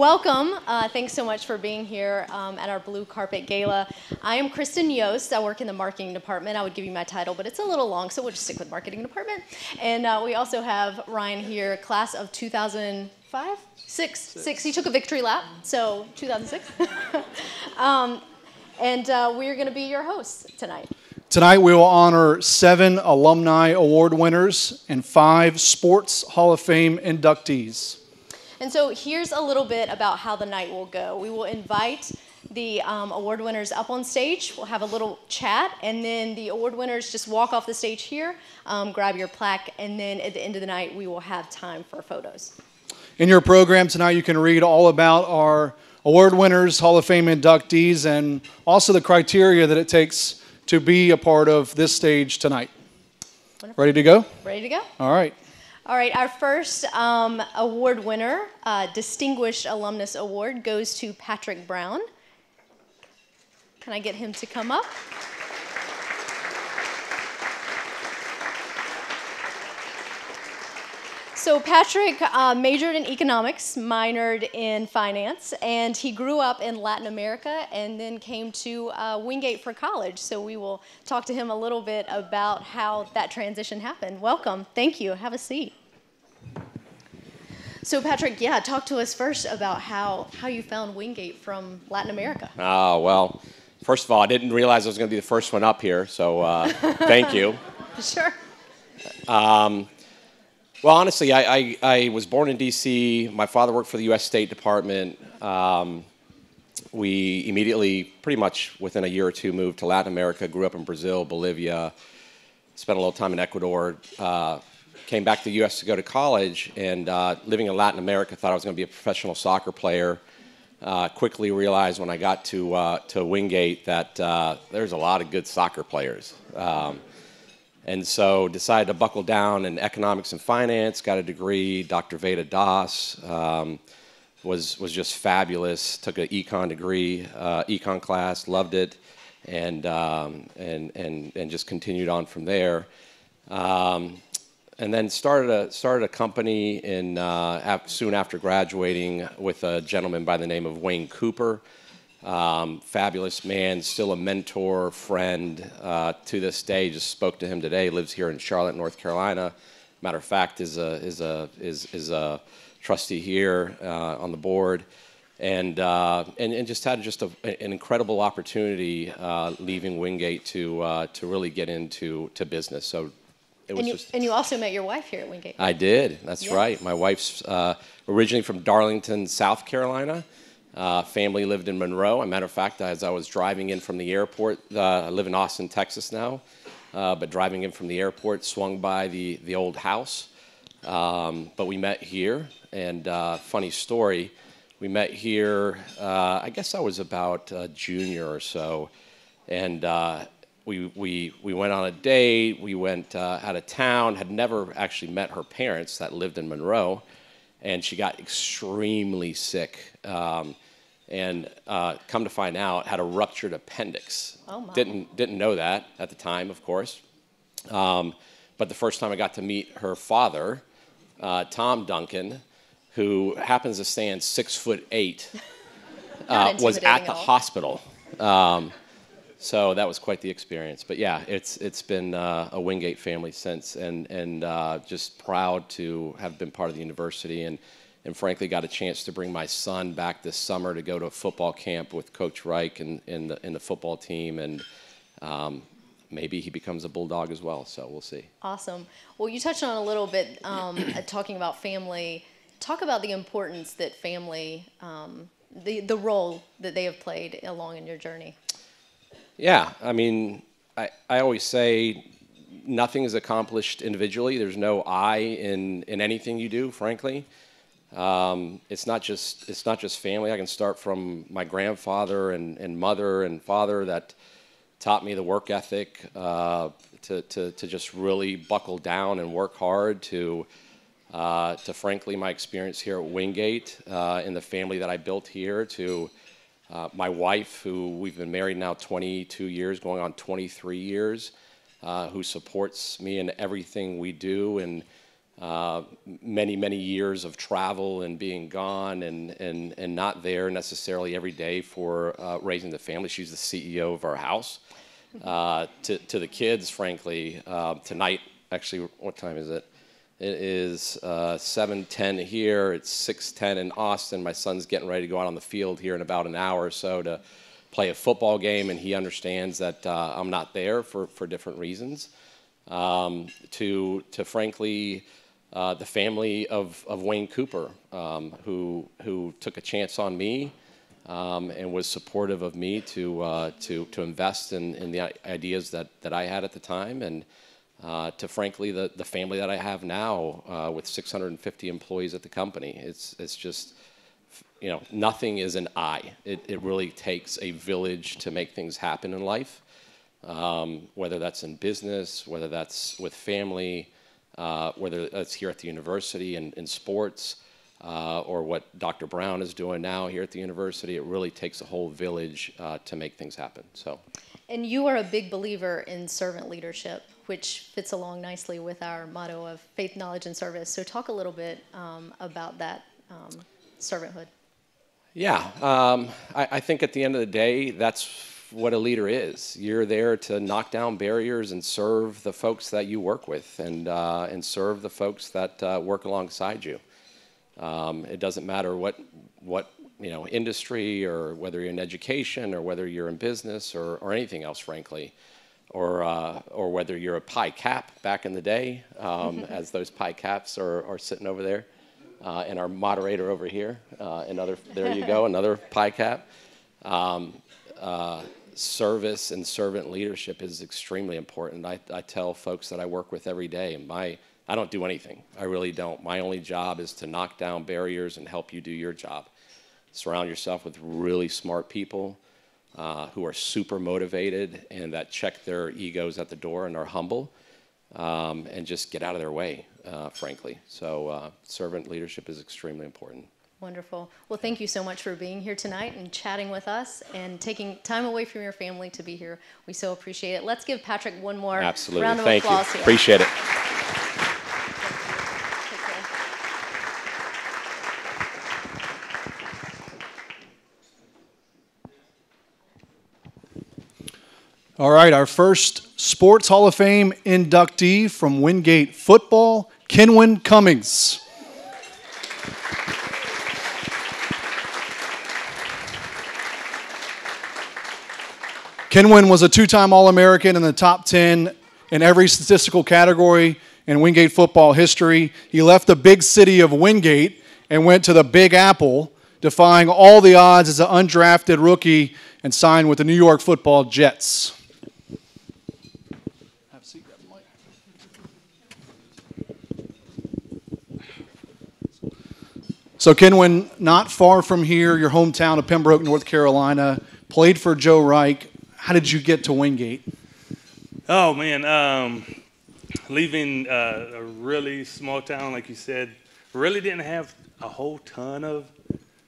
welcome. Uh, thanks so much for being here um, at our Blue Carpet Gala. I am Kristen Yost. I work in the marketing department. I would give you my title, but it's a little long, so we'll just stick with marketing department. And uh, we also have Ryan here, class of 2005? Six. Six. Six. He took a victory lap, so 2006. um, and uh, we're going to be your hosts tonight. Tonight we will honor seven alumni award winners and five Sports Hall of Fame inductees. And so here's a little bit about how the night will go. We will invite the um, award winners up on stage. We'll have a little chat, and then the award winners just walk off the stage here, um, grab your plaque, and then at the end of the night, we will have time for photos. In your program tonight, you can read all about our award winners, Hall of Fame inductees, and also the criteria that it takes to be a part of this stage tonight. Wonderful. Ready to go? Ready to go. All right. All right, our first um, award winner, uh, Distinguished Alumnus Award, goes to Patrick Brown. Can I get him to come up? So Patrick uh, majored in economics, minored in finance, and he grew up in Latin America and then came to uh, Wingate for college. So we will talk to him a little bit about how that transition happened. Welcome. Thank you. Have a seat. So Patrick, yeah, talk to us first about how, how you found Wingate from Latin America. Oh, well, first of all, I didn't realize I was going to be the first one up here, so uh, thank you. Sure. Um, well, honestly, I, I, I, was born in D.C. My father worked for the U.S. State Department. Um, we immediately, pretty much within a year or two, moved to Latin America. Grew up in Brazil, Bolivia. Spent a little time in Ecuador. Uh, came back to the U.S. to go to college, and uh, living in Latin America, thought I was going to be a professional soccer player. Uh, quickly realized when I got to uh, to Wingate that uh, there's a lot of good soccer players. Um, and so decided to buckle down in economics and finance, got a degree, Dr. Veda Das, um, was, was just fabulous, took an econ degree, uh, econ class, loved it, and, um, and, and, and just continued on from there. Um, and then started a, started a company in, uh, soon after graduating with a gentleman by the name of Wayne Cooper. Um, fabulous man, still a mentor, friend uh, to this day. Just spoke to him today. Lives here in Charlotte, North Carolina. Matter of fact, is a is a is is a trustee here uh, on the board, and, uh, and and just had just a, an incredible opportunity uh, leaving Wingate to uh, to really get into to business. So. And you, just, and you also met your wife here at Wingate. I did. That's yeah. right. My wife's uh, originally from Darlington, South Carolina. Uh, family lived in Monroe. As a matter of fact, as I was driving in from the airport, uh, I live in Austin, Texas now, uh, but driving in from the airport, swung by the, the old house. Um, but we met here, and uh, funny story, we met here, uh, I guess I was about a junior or so, and uh, we, we, we went on a date, we went out of town, had never actually met her parents that lived in Monroe and she got extremely sick. Um, and uh, come to find out, had a ruptured appendix. Oh my. Didn't didn't know that at the time, of course. Um, but the first time I got to meet her father, uh, Tom Duncan, who happens to stand six foot eight, uh, was at the hospital. Um, so that was quite the experience. But yeah, it's it's been uh, a Wingate family since, and and uh, just proud to have been part of the university, and and frankly got a chance to bring my son back this summer to go to a football camp with Coach Reich and in the in the football team, and. Um, maybe he becomes a bulldog as well. So we'll see. Awesome. Well, you touched on a little bit um, talking about family. Talk about the importance that family, um, the the role that they have played along in your journey. Yeah, I mean, I, I always say nothing is accomplished individually. There's no I in, in anything you do, frankly. Um, it's not just it's not just family. I can start from my grandfather and, and mother and father that taught me the work ethic uh, to, to, to just really buckle down and work hard to uh, to frankly my experience here at Wingate uh, in the family that I built here to uh, my wife, who we've been married now 22 years, going on 23 years, uh, who supports me in everything we do, and uh, many, many years of travel and being gone and, and, and not there necessarily every day for uh, raising the family. She's the CEO of our house. Uh, to, to the kids, frankly, uh, tonight, actually, what time is it? It is uh, 7:10 here. It's 6:10 in Austin. My son's getting ready to go out on the field here in about an hour or so to play a football game, and he understands that uh, I'm not there for, for different reasons. Um, to to frankly, uh, the family of, of Wayne Cooper, um, who who took a chance on me. Um, and was supportive of me to uh, to to invest in, in the ideas that, that I had at the time, and uh, to frankly the, the family that I have now uh, with 650 employees at the company. It's, it's just, you know, nothing is an I. It, it really takes a village to make things happen in life, um, whether that's in business, whether that's with family, uh, whether that's here at the university and in sports. Uh, or what Dr. Brown is doing now here at the university, it really takes a whole village uh, to make things happen. So, and you are a big believer in servant leadership which fits along nicely with our motto of faith, knowledge, and service. So, talk a little bit um, about that um, servanthood. Yeah, um, I, I, think at the end of the day, that's what a leader is. You're there to knock down barriers and serve the folks that you work with, and uh, and serve the folks that uh, work alongside you. Um, it doesn't matter what what you know industry or whether you're in education or whether you're in business or, or anything else, frankly or, uh, or whether you're a pie cap back in the day, um, as those pie caps are, are sitting over there, uh, and our moderator over here, uh, another, there you go, another pie cap. Um, uh, service and servant leadership is extremely important. I, I tell folks that I work with every day, my, I don't do anything. I really don't. My only job is to knock down barriers and help you do your job. Surround yourself with really smart people uh, who are super motivated and that check their egos at the door and are humble um, and just get out of their way, uh, frankly. So, uh, servant leadership is extremely important. Wonderful. Well, thank you so much for being here tonight and chatting with us and taking time away from your family to be here. We so appreciate it. Let's give Patrick one more Absolutely. round of thank applause you. here. Appreciate it. All right, our first Sports Hall of Fame inductee from Wingate Football, Kenwin Cummings. Kenwin was a two time All American in the top 10 in every statistical category in Wingate football history. He left the big city of Wingate and went to the Big Apple, defying all the odds as an undrafted rookie and signed with the New York football Jets. So, Kenwin, not far from here, your hometown of Pembroke, North Carolina, played for Joe Reich. How did you get to Wingate? Oh, man. Um, leaving uh, a really small town, like you said, really didn't have a whole ton of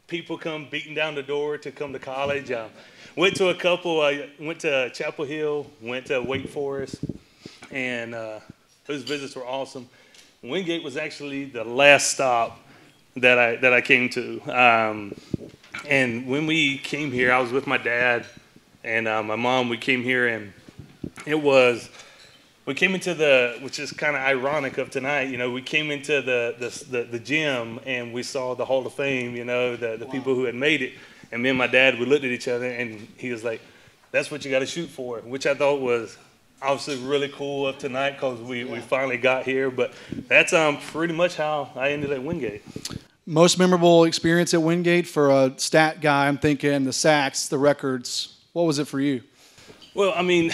people come beating down the door to come to college. I went to a couple, I uh, went to Chapel Hill, went to Wake Forest, and uh, those visits were awesome. Wingate was actually the last stop that I that I came to. Um, and when we came here, I was with my dad and uh, my mom. We came here, and it was we came into the which is kind of ironic of tonight. You know, we came into the, the the, the gym and we saw the Hall of Fame. You know, the the wow. people who had made it. And me and my dad, we looked at each other, and he was like, "That's what you got to shoot for," which I thought was obviously really cool of tonight because we, yeah. we finally got here. But that's um, pretty much how I ended at Wingate. Most memorable experience at Wingate for a stat guy, I'm thinking the sacks, the records. What was it for you? Well, I mean,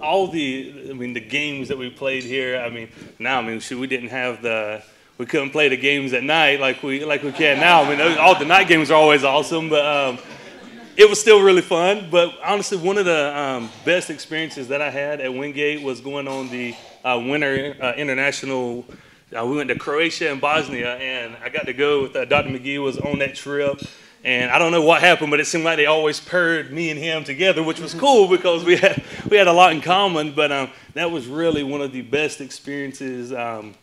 all the I mean the games that we played here. I mean, now I mean, we didn't have the we couldn't play the games at night like we like we can now. I mean, all the night games are always awesome, but. Um, it was still really fun, but honestly, one of the um, best experiences that I had at Wingate was going on the uh, Winter uh, International. Uh, we went to Croatia and Bosnia, and I got to go with uh, Dr. McGee was on that trip. And I don't know what happened, but it seemed like they always paired me and him together, which was cool because we had we had a lot in common. But um, that was really one of the best experiences um,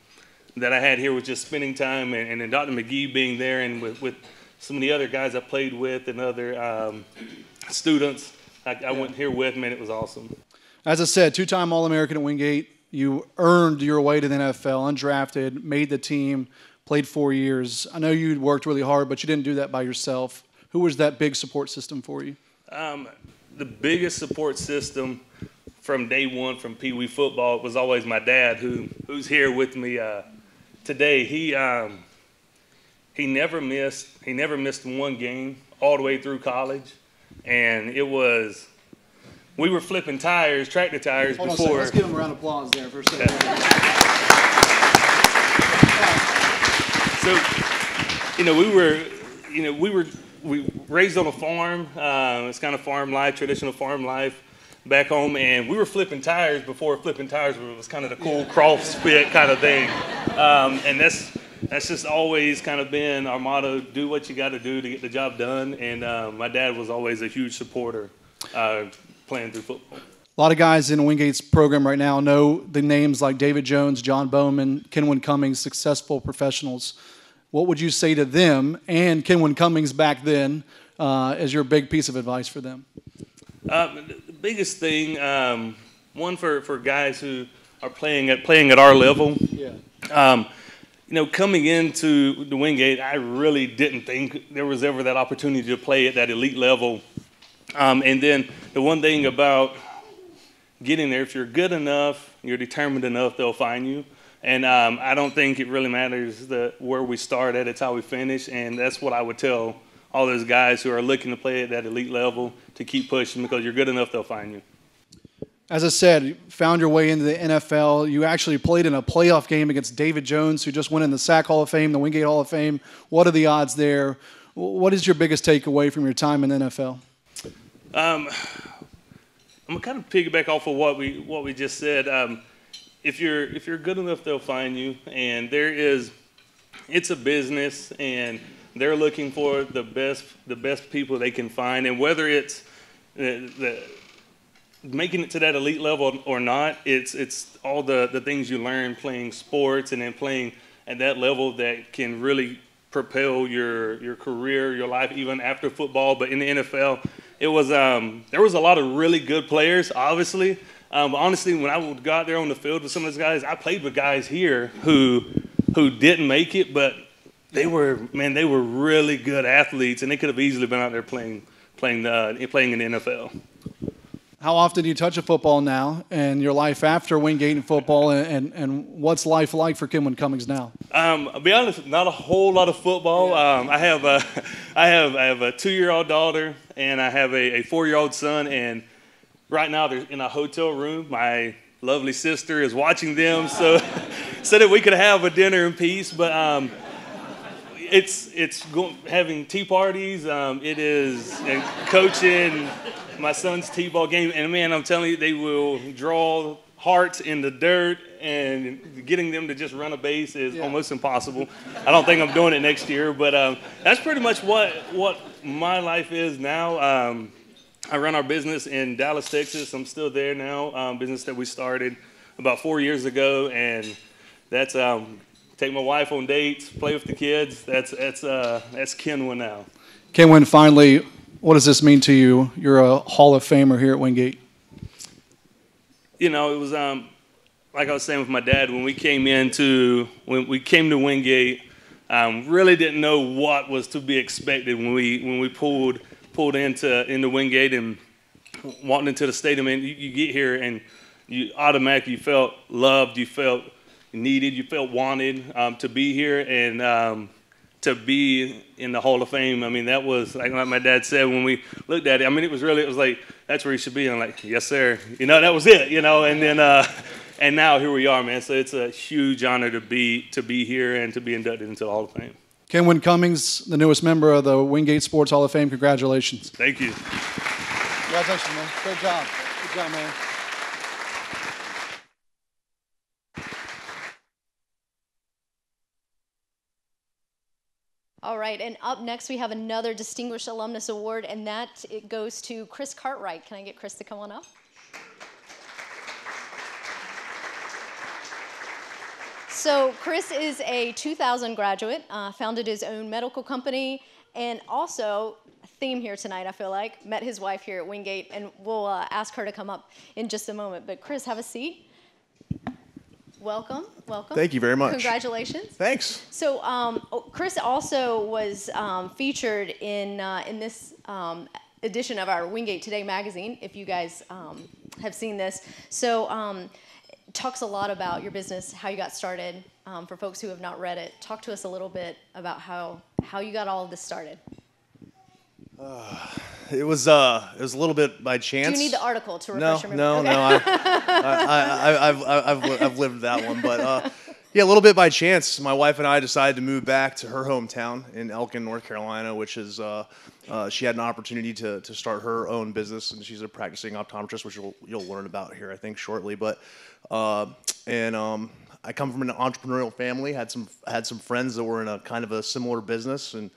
that I had here was just spending time and, and Dr. McGee being there and with, with some of the other guys I played with and other um, students I, I went here with, man, it was awesome. As I said, two time All American at Wingate. You earned your way to the NFL, undrafted, made the team, played four years. I know you worked really hard, but you didn't do that by yourself. Who was that big support system for you? Um, the biggest support system from day one from Pee Wee football was always my dad, who who's here with me uh, today. He um, he never missed he never missed one game all the way through college, and it was we were flipping tires, tractor tires Hold before. Let's give him a round of applause there for a second. So, you know, we were, you know, we were we raised on a farm. Uh, it's kind of farm life, traditional farm life back home, and we were flipping tires before flipping tires was kind of the cool CrossFit kind of thing. Um, and that's that's just always kind of been our motto: do what you got to do to get the job done. And uh, my dad was always a huge supporter uh, playing through football. A lot of guys in Wingate's program right now know the names like David Jones, John Bowman, Kenwin Cummings, successful professionals. What would you say to them and Kenwin Cummings back then uh, as your big piece of advice for them? Uh, the biggest thing, um, one for, for guys who are playing at playing at our level. Yeah. Um, you know, coming into the Wingate, I really didn't think there was ever that opportunity to play at that elite level. Um, and then the one thing about getting there, if you're good enough, you're determined enough, they'll find you. And um, I don't think it really matters the, where we start at, it's how we finish. And that's what I would tell all those guys who are looking to play at that elite level to keep pushing because you're good enough, they'll find you. As I said, found your way into the NFL. You actually played in a playoff game against David Jones, who just went in the SAC Hall of Fame, the Wingate Hall of Fame. What are the odds there? What is your biggest takeaway from your time in the NFL? Um, I'm gonna kind of piggyback off of what we what we just said. Um, if you're if you're good enough, they'll find you. And there is, it's a business, and they're looking for the best the best people they can find. And whether it's the, the making it to that elite level or not, it's it's all the the things you learn playing sports and then playing at that level that can really propel your your career, your life, even after football. But in the NFL, it was um, there was a lot of really good players, obviously. Um, but honestly, when I would go out there on the field with some of those guys, I played with guys here who who didn't make it, but they were man, they were really good athletes, and they could have easily been out there playing playing the, playing in the NFL. How often do you touch a football now, and your life after Wingate and football, and, and, and what's life like for Kenwin Cummings now? Um, I'll be honest, not a whole lot of football. Um, I have a, I have, I have a two-year-old daughter, and I have a, a four-year-old son, and right now they're in a hotel room. My lovely sister is watching them, so so that we could have a dinner in peace. But um, it's it's go- having tea parties. Um, it is and coaching my son's t-ball game, and man, I'm telling you, they will draw hearts in the dirt, and getting them to just run a base is Yeah. almost impossible. I don't think I'm doing it next year, but um, that's pretty much what what my life is now. Um, I run our business in Dallas, Texas. I'm still there now. Um, business that we started about four years ago, and that's um, take my wife on dates, play with the kids. That's that's uh, that's Kenwin now. Kenwin, finally, what does this mean to you? You're a Hall of Famer here at Wingate. You know, it was um, like I was saying with my dad when we came into when we came to Wingate. Um, really didn't know what was to be expected when we when we pulled pulled into into Wingate and walked into the stadium. And you, you get here and you automatically felt loved, you felt needed, you felt wanted um, to be here and um, to be in the Hall of Fame. I mean, that was like my dad said when we looked at it. I mean, it was really it was like that's where he should be. And I'm like, yes, sir. You know, that was it. You know, and then. Uh, and now here we are, man. So it's a huge honor to be to be here and to be inducted into the Hall of Fame. Kenwin Cummings, the newest member of the Wingate Sports Hall of Fame. Congratulations. Thank you. Congratulations, man. Great job. Good job, man. All right, and up next we have another Distinguished Alumnus Award, and that it goes to Chris Cartwright. Can I get Chris to come on up? So Chris is a 2000 graduate, uh, founded his own medical company, and also theme here tonight. I feel like met his wife here at Wingate, and we'll uh, ask her to come up in just a moment. But Chris, have a seat. Welcome, welcome. Thank you very much. Congratulations. Thanks. So um, oh, Chris also was um, featured in uh, in this um, edition of our Wingate Today magazine. If you guys um, have seen this, so um, it talks a lot about your business, how you got started. Um, for folks who have not read it, talk to us a little bit about how how you got all of this started. It was uh, it was a little bit by chance. Do you need the article to No, refresh your memory? no, Okay. no. I, I, I, I've, I've, I've lived that one, but uh, yeah, a little bit by chance. My wife and I decided to move back to her hometown in Elkin, North Carolina, which is uh, uh, she had an opportunity to, to start her own business, and she's a practicing optometrist, which you'll you'll learn about here, I think, shortly. But uh, and um, I come from an entrepreneurial family. had some had some friends that were in a kind of a similar business, and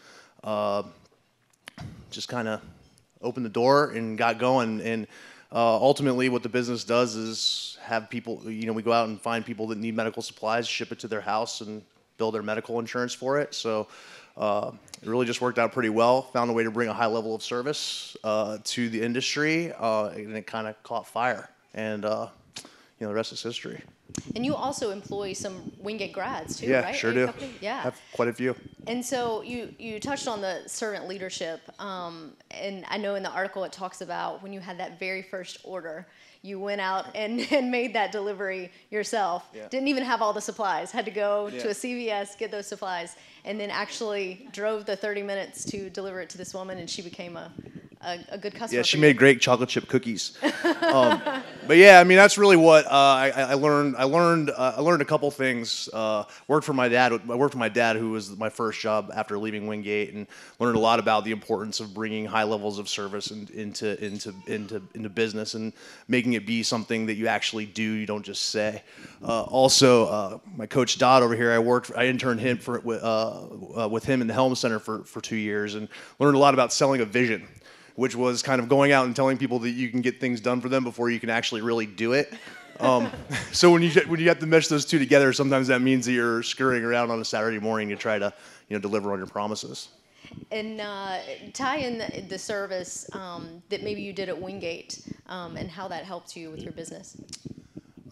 uh, just kind of opened the door and got going. And uh, ultimately, what the business does is have people, you know, we go out and find people that need medical supplies, ship it to their house, and build their medical insurance for it. So uh, it really just worked out pretty well. Found a way to bring a high level of service uh, to the industry, uh, and it kind of caught fire. And uh, you know, the rest is history. And you also employ some Wingate grads too, yeah, right? sure do. company? Yeah. have quite a few. And so you, you touched on the servant leadership, um, and I know in the article it talks about when you had that very first order, you went out and, and made that delivery yourself. Yeah. Didn't even have all the supplies. Had to go to a CVS, get those supplies, and then actually drove the 30 minutes to deliver it to this woman, and she became a, a, a good customer. Yeah, she made great chocolate chip cookies. um, but yeah, I mean that's really what uh, I, I learned. I learned. Uh, I learned a couple things. Uh, worked for my dad. I worked for my dad, who was my first job after leaving Wingate, and learned a lot about the importance of bringing high levels of service in, into into into into business and making it be something that you actually do. You don't just say. Uh, also, uh, my coach Dodd over here. I worked. I interned him for with, uh, uh, with him in the Helms Center for for two years, and learned a lot about selling a vision which was kind of going out and telling people that you can get things done for them before you can actually really do it. Um, so when you when you have to mesh those two together, sometimes that means that you're scurrying around on a Saturday morning to try to you know deliver on your promises. and uh, tie in the, the service um, that maybe you did at Wingate um, and how that helped you with your business.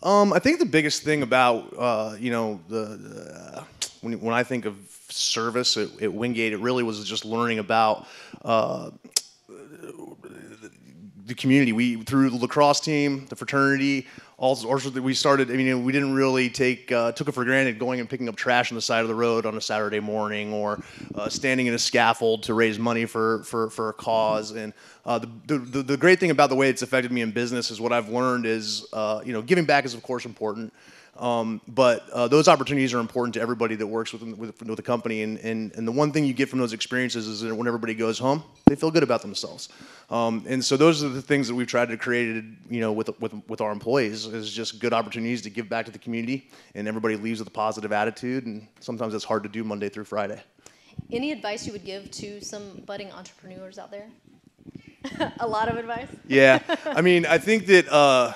Um, I think the biggest thing about uh, you know the, the when when I think of service at, at Wingate, it really was just learning about. Uh, the community. We through the lacrosse team, the fraternity, also that we started. I mean, we didn't really take uh, took it for granted going and picking up trash on the side of the road on a Saturday morning, or uh, standing in a scaffold to raise money for for, for a cause. And uh, the, the the great thing about the way it's affected me in business is what I've learned is uh, you know giving back is of course important. Um, but uh, those opportunities are important to everybody that works with, with, with the company. And, and, and the one thing you get from those experiences is that when everybody goes home, they feel good about themselves. Um, and so those are the things that we've tried to create, you know, with, with, with our employees is just good opportunities to give back to the community. And everybody leaves with a positive attitude. And sometimes it's hard to do Monday through Friday. Any advice you would give to some budding entrepreneurs out there? a lot of advice. Yeah, I mean, I think that uh,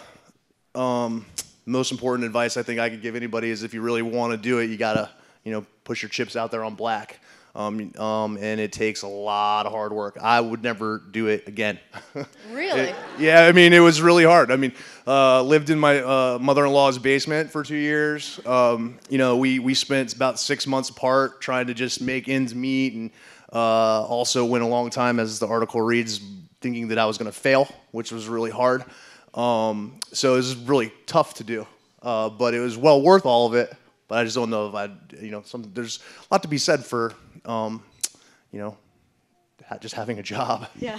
um, most important advice I think I could give anybody is if you really want to do it, you gotta, you know, push your chips out there on black. Um, um, and it takes a lot of hard work. I would never do it again. Really? It- yeah, I mean, it was really hard. I mean, uh, lived in my uh, mother-in-law's basement for two years. Um, you know, we we spent about six months apart trying to just make ends meet, and uh, also went a long time, as the article reads, thinking that I was going to fail, which was really hard. Um, so it was really tough to do, uh, but it was well worth all of it. But I just don't know if I, you know, some there's a lot to be said for, um, you know, ha- just having a job. Yeah.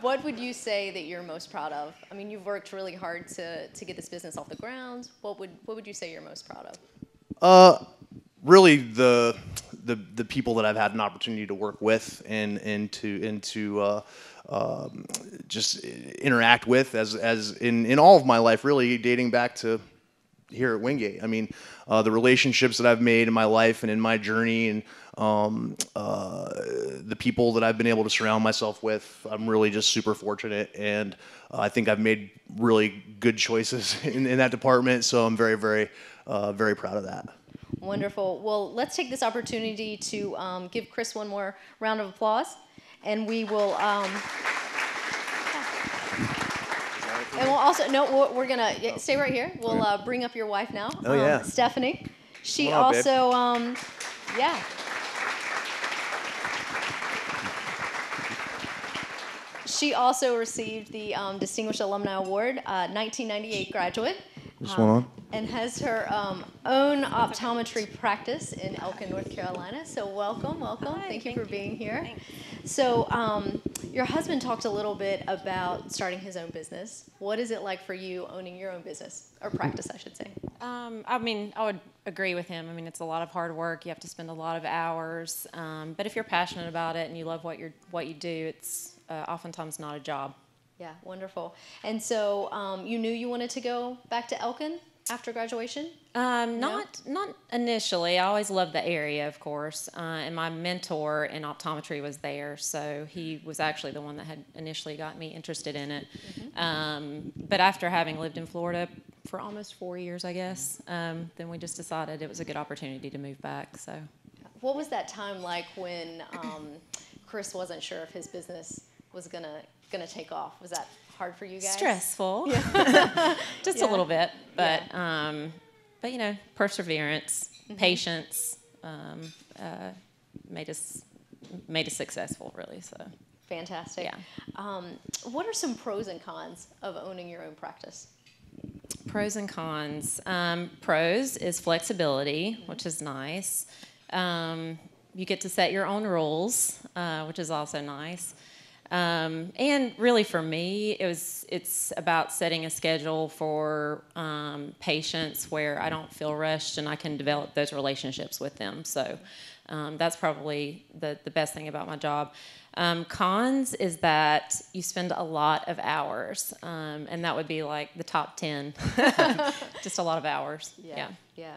what would you say that you're most proud of? I mean, you've worked really hard to, to get this business off the ground. What would what would you say you're most proud of? Uh, really the the the people that I've had an opportunity to work with and and to and to uh, um, just interact with as as in in all of my life, really dating back to here at Wingate. I mean, uh, the relationships that I've made in my life and in my journey, and um, uh, the people that I've been able to surround myself with, I'm really just super fortunate, and uh, I think I've made really good choices in, in that department. So I'm very, very, uh, very proud of that. Wonderful. Well, let's take this opportunity to um, give Chris one more round of applause, and we will. Um, and we'll also no, we're- we're gonna stay right here. We'll uh, bring up your wife now. Oh, um, yeah. Stephanie. She on, also, um, yeah. She also received the um, Distinguished Alumni Award, uh, 1998 graduate. This um, one on? And has her um, own optometry practice in Elkin, North Carolina. So welcome, welcome. Hi, thank you thank for being here. Thanks. So um, your husband talked a little bit about starting his own business. What is it like for you owning your own business or practice, I should say? Um, I mean, I would agree with him. I mean, it's a lot of hard work. You have to spend a lot of hours. Um, but if you're passionate about it and you love what you're what you do, it's uh, oftentimes not a job. Yeah, wonderful. And so um, you knew you wanted to go back to Elkin after graduation? Um, not not initially. I always loved the area, of course, uh, and my mentor in optometry was there, so he was actually the one that had initially got me interested in it. Um, but after having lived in Florida for almost four years, I guess, um, then we just decided it was a good opportunity to move back. So. What was that time like when um, Chris wasn't sure if his business was gonna gonna take off? Was that hard for you guys? stressful just Yeah. a little bit but um, but you know perseverance Mm-hmm. patience um, uh, made us made us successful really so Fantastic. Yeah. Um, what are some pros and cons of owning your own practice? pros and cons um, pros is flexibility which is nice um, you get to set your own rules uh, which is also nice um, and really for me it was it's about setting a schedule for um, patients where i don't feel rushed and i can develop those relationships with them so um, that's probably the, the best thing about my job um, cons is that you spend a lot of hours, um, and that would be like the top 10. Just a lot of hours. Yeah. Yeah.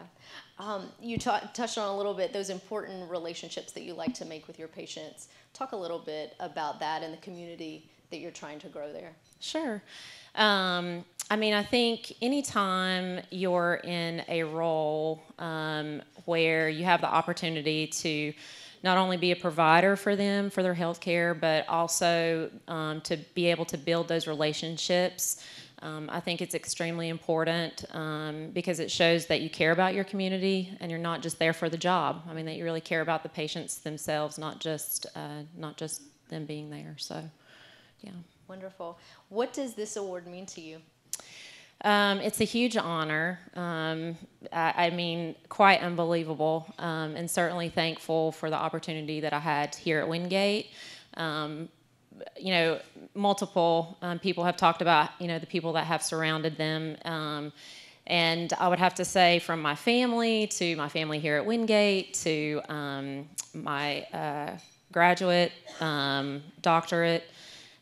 Um, you ta- touched on a little bit those important relationships that you like to make with your patients. Talk a little bit about that and the community that you're trying to grow there. Sure. Um, I mean, I think anytime you're in a role um, where you have the opportunity to not only be a provider for them for their health care, but also um, to be able to build those relationships. Um, I think it's extremely important um, because it shows that you care about your community and you're not just there for the job. I mean, that you really care about the patients themselves, not just uh, not just them being there. So, yeah. Wonderful. What does this award mean to you? Um, it's a huge honor. Um, I, I mean, quite unbelievable, um, and certainly thankful for the opportunity that I had here at Wingate. Um, you know, multiple um, people have talked about you know the people that have surrounded them, um, and I would have to say from my family to my family here at Wingate to um, my uh, graduate, um, doctorate.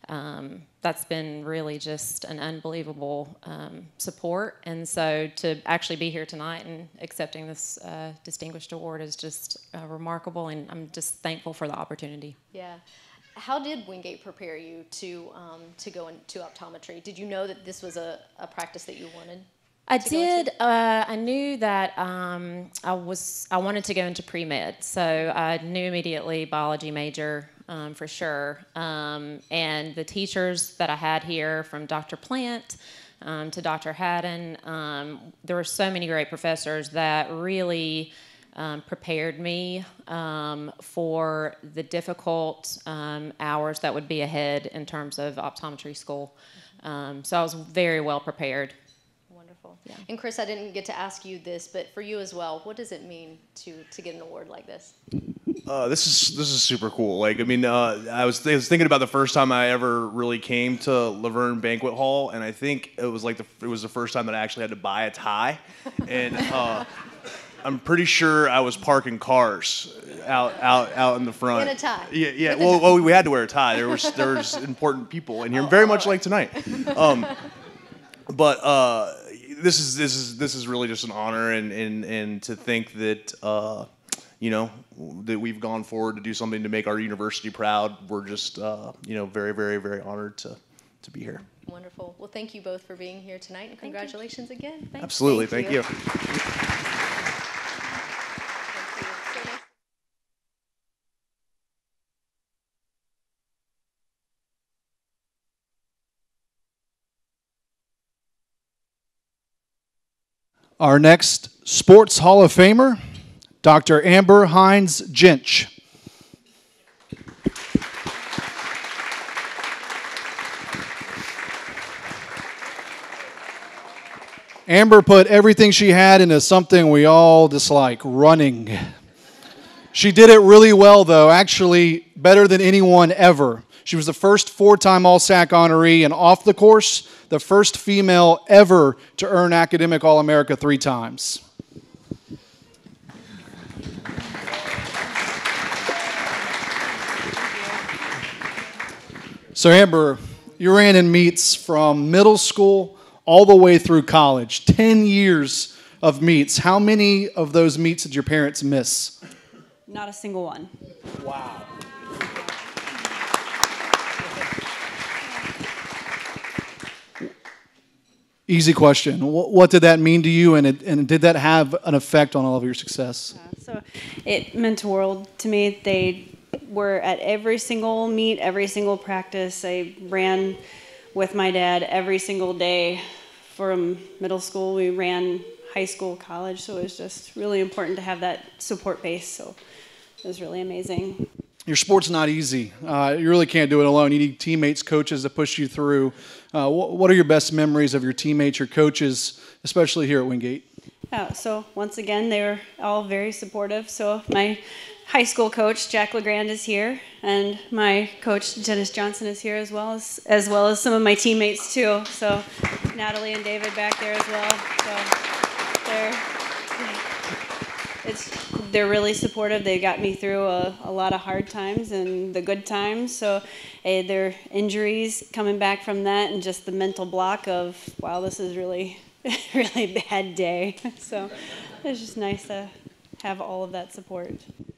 Um, that's been really just an unbelievable um, support. And so to actually be here tonight and accepting this uh, distinguished award is just uh, remarkable, and I'm just thankful for the opportunity. Yeah. How did Wingate prepare you to um, to go into optometry? Did you know that this was a, a practice that you wanted? I to go into? did. Uh, I knew that um, I was. I wanted to go into pre med, so I knew immediately biology major um, for sure. Um, and the teachers that I had here, from Dr. Plant um, to Dr. Haddon, um, there were so many great professors that really. Um, prepared me um, for the difficult um, hours that would be ahead in terms of optometry school. Um, so I was very well prepared. Wonderful. And Chris, I didn't get to ask you this, but for you as well, what does it mean to to get an award like this? Uh, this is this is super cool. Like, I mean, uh, I was I was thinking about the first time I ever really came to Laverne Banquet Hall, and I think it was like the it was the first time that I actually had to buy a tie, and uh, I'm pretty sure I was parking cars out out out in the front. In a tie. Yeah, yeah. Well, well, we had to wear a tie. There was there was important people in here, very much like tonight. Um, but uh, this is this is this is really just an honor, and and and to think that. Uh, you know that we've gone forward to do something to make our university proud. We're just, uh, you know, very, very, very honored to to be here. Wonderful. Well, thank you both for being here tonight, and congratulations again. Thank Absolutely, Thank thank, you. you. Our next Sports Hall of Famer, Dr. Amber Hines Jensch. Amber put everything she had into something we all dislike running. She did it really well, though, actually, better than anyone ever. She was the first four time All SAC honoree, and off the course, the first female ever to earn Academic All America three times. So, Amber, you ran in meets from middle school all the way through college, 10 years of meets. How many of those meets did your parents miss? Not a single one. Easy question. What, did that mean to you, and, it, and did that have an effect on all of your success? So it meant the world to me. They were at every single meet, every single practice. I ran with my dad every single day from middle school. We ran high school, college, so it was just really important to have that support base. So it was really amazing. Your sport's not easy. Uh, you really can't do it alone. You need teammates, coaches to push you through. Uh, wh- what are your best memories of your teammates, your coaches, especially here at Wingate? So once again, they were all very supportive. So my high school coach, Jack LeGrand, is here, and my coach, Dennis Johnson, is here as well as as well as some of my teammates too. So Natalie and David back there as well. So they're it's they're really supportive. They got me through a, a lot of hard times and the good times. So eh, their injuries coming back from that and just the mental block of wow, this is really really bad day. So it's just nice to have all of that support.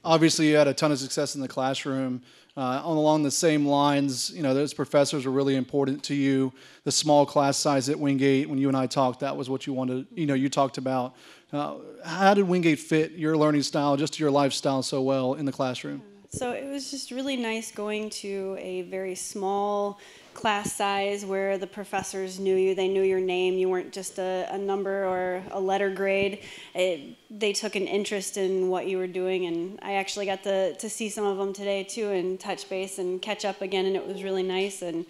Obviously, you had a ton of success in the classroom. Uh, on along the same lines, you know, those professors were really important to you. The small class size at Wingate, when you and I talked, that was what you wanted. You know, you talked about. Uh, how did Wingate fit your learning style, just your lifestyle, so well in the classroom? So it was just really nice going to a very small class size where the professors knew you, they knew your name, you weren't just a, a number or a letter grade. It, they took an interest in what you were doing, and I actually got to, to see some of them today too and touch base and catch up again, and it was really nice. And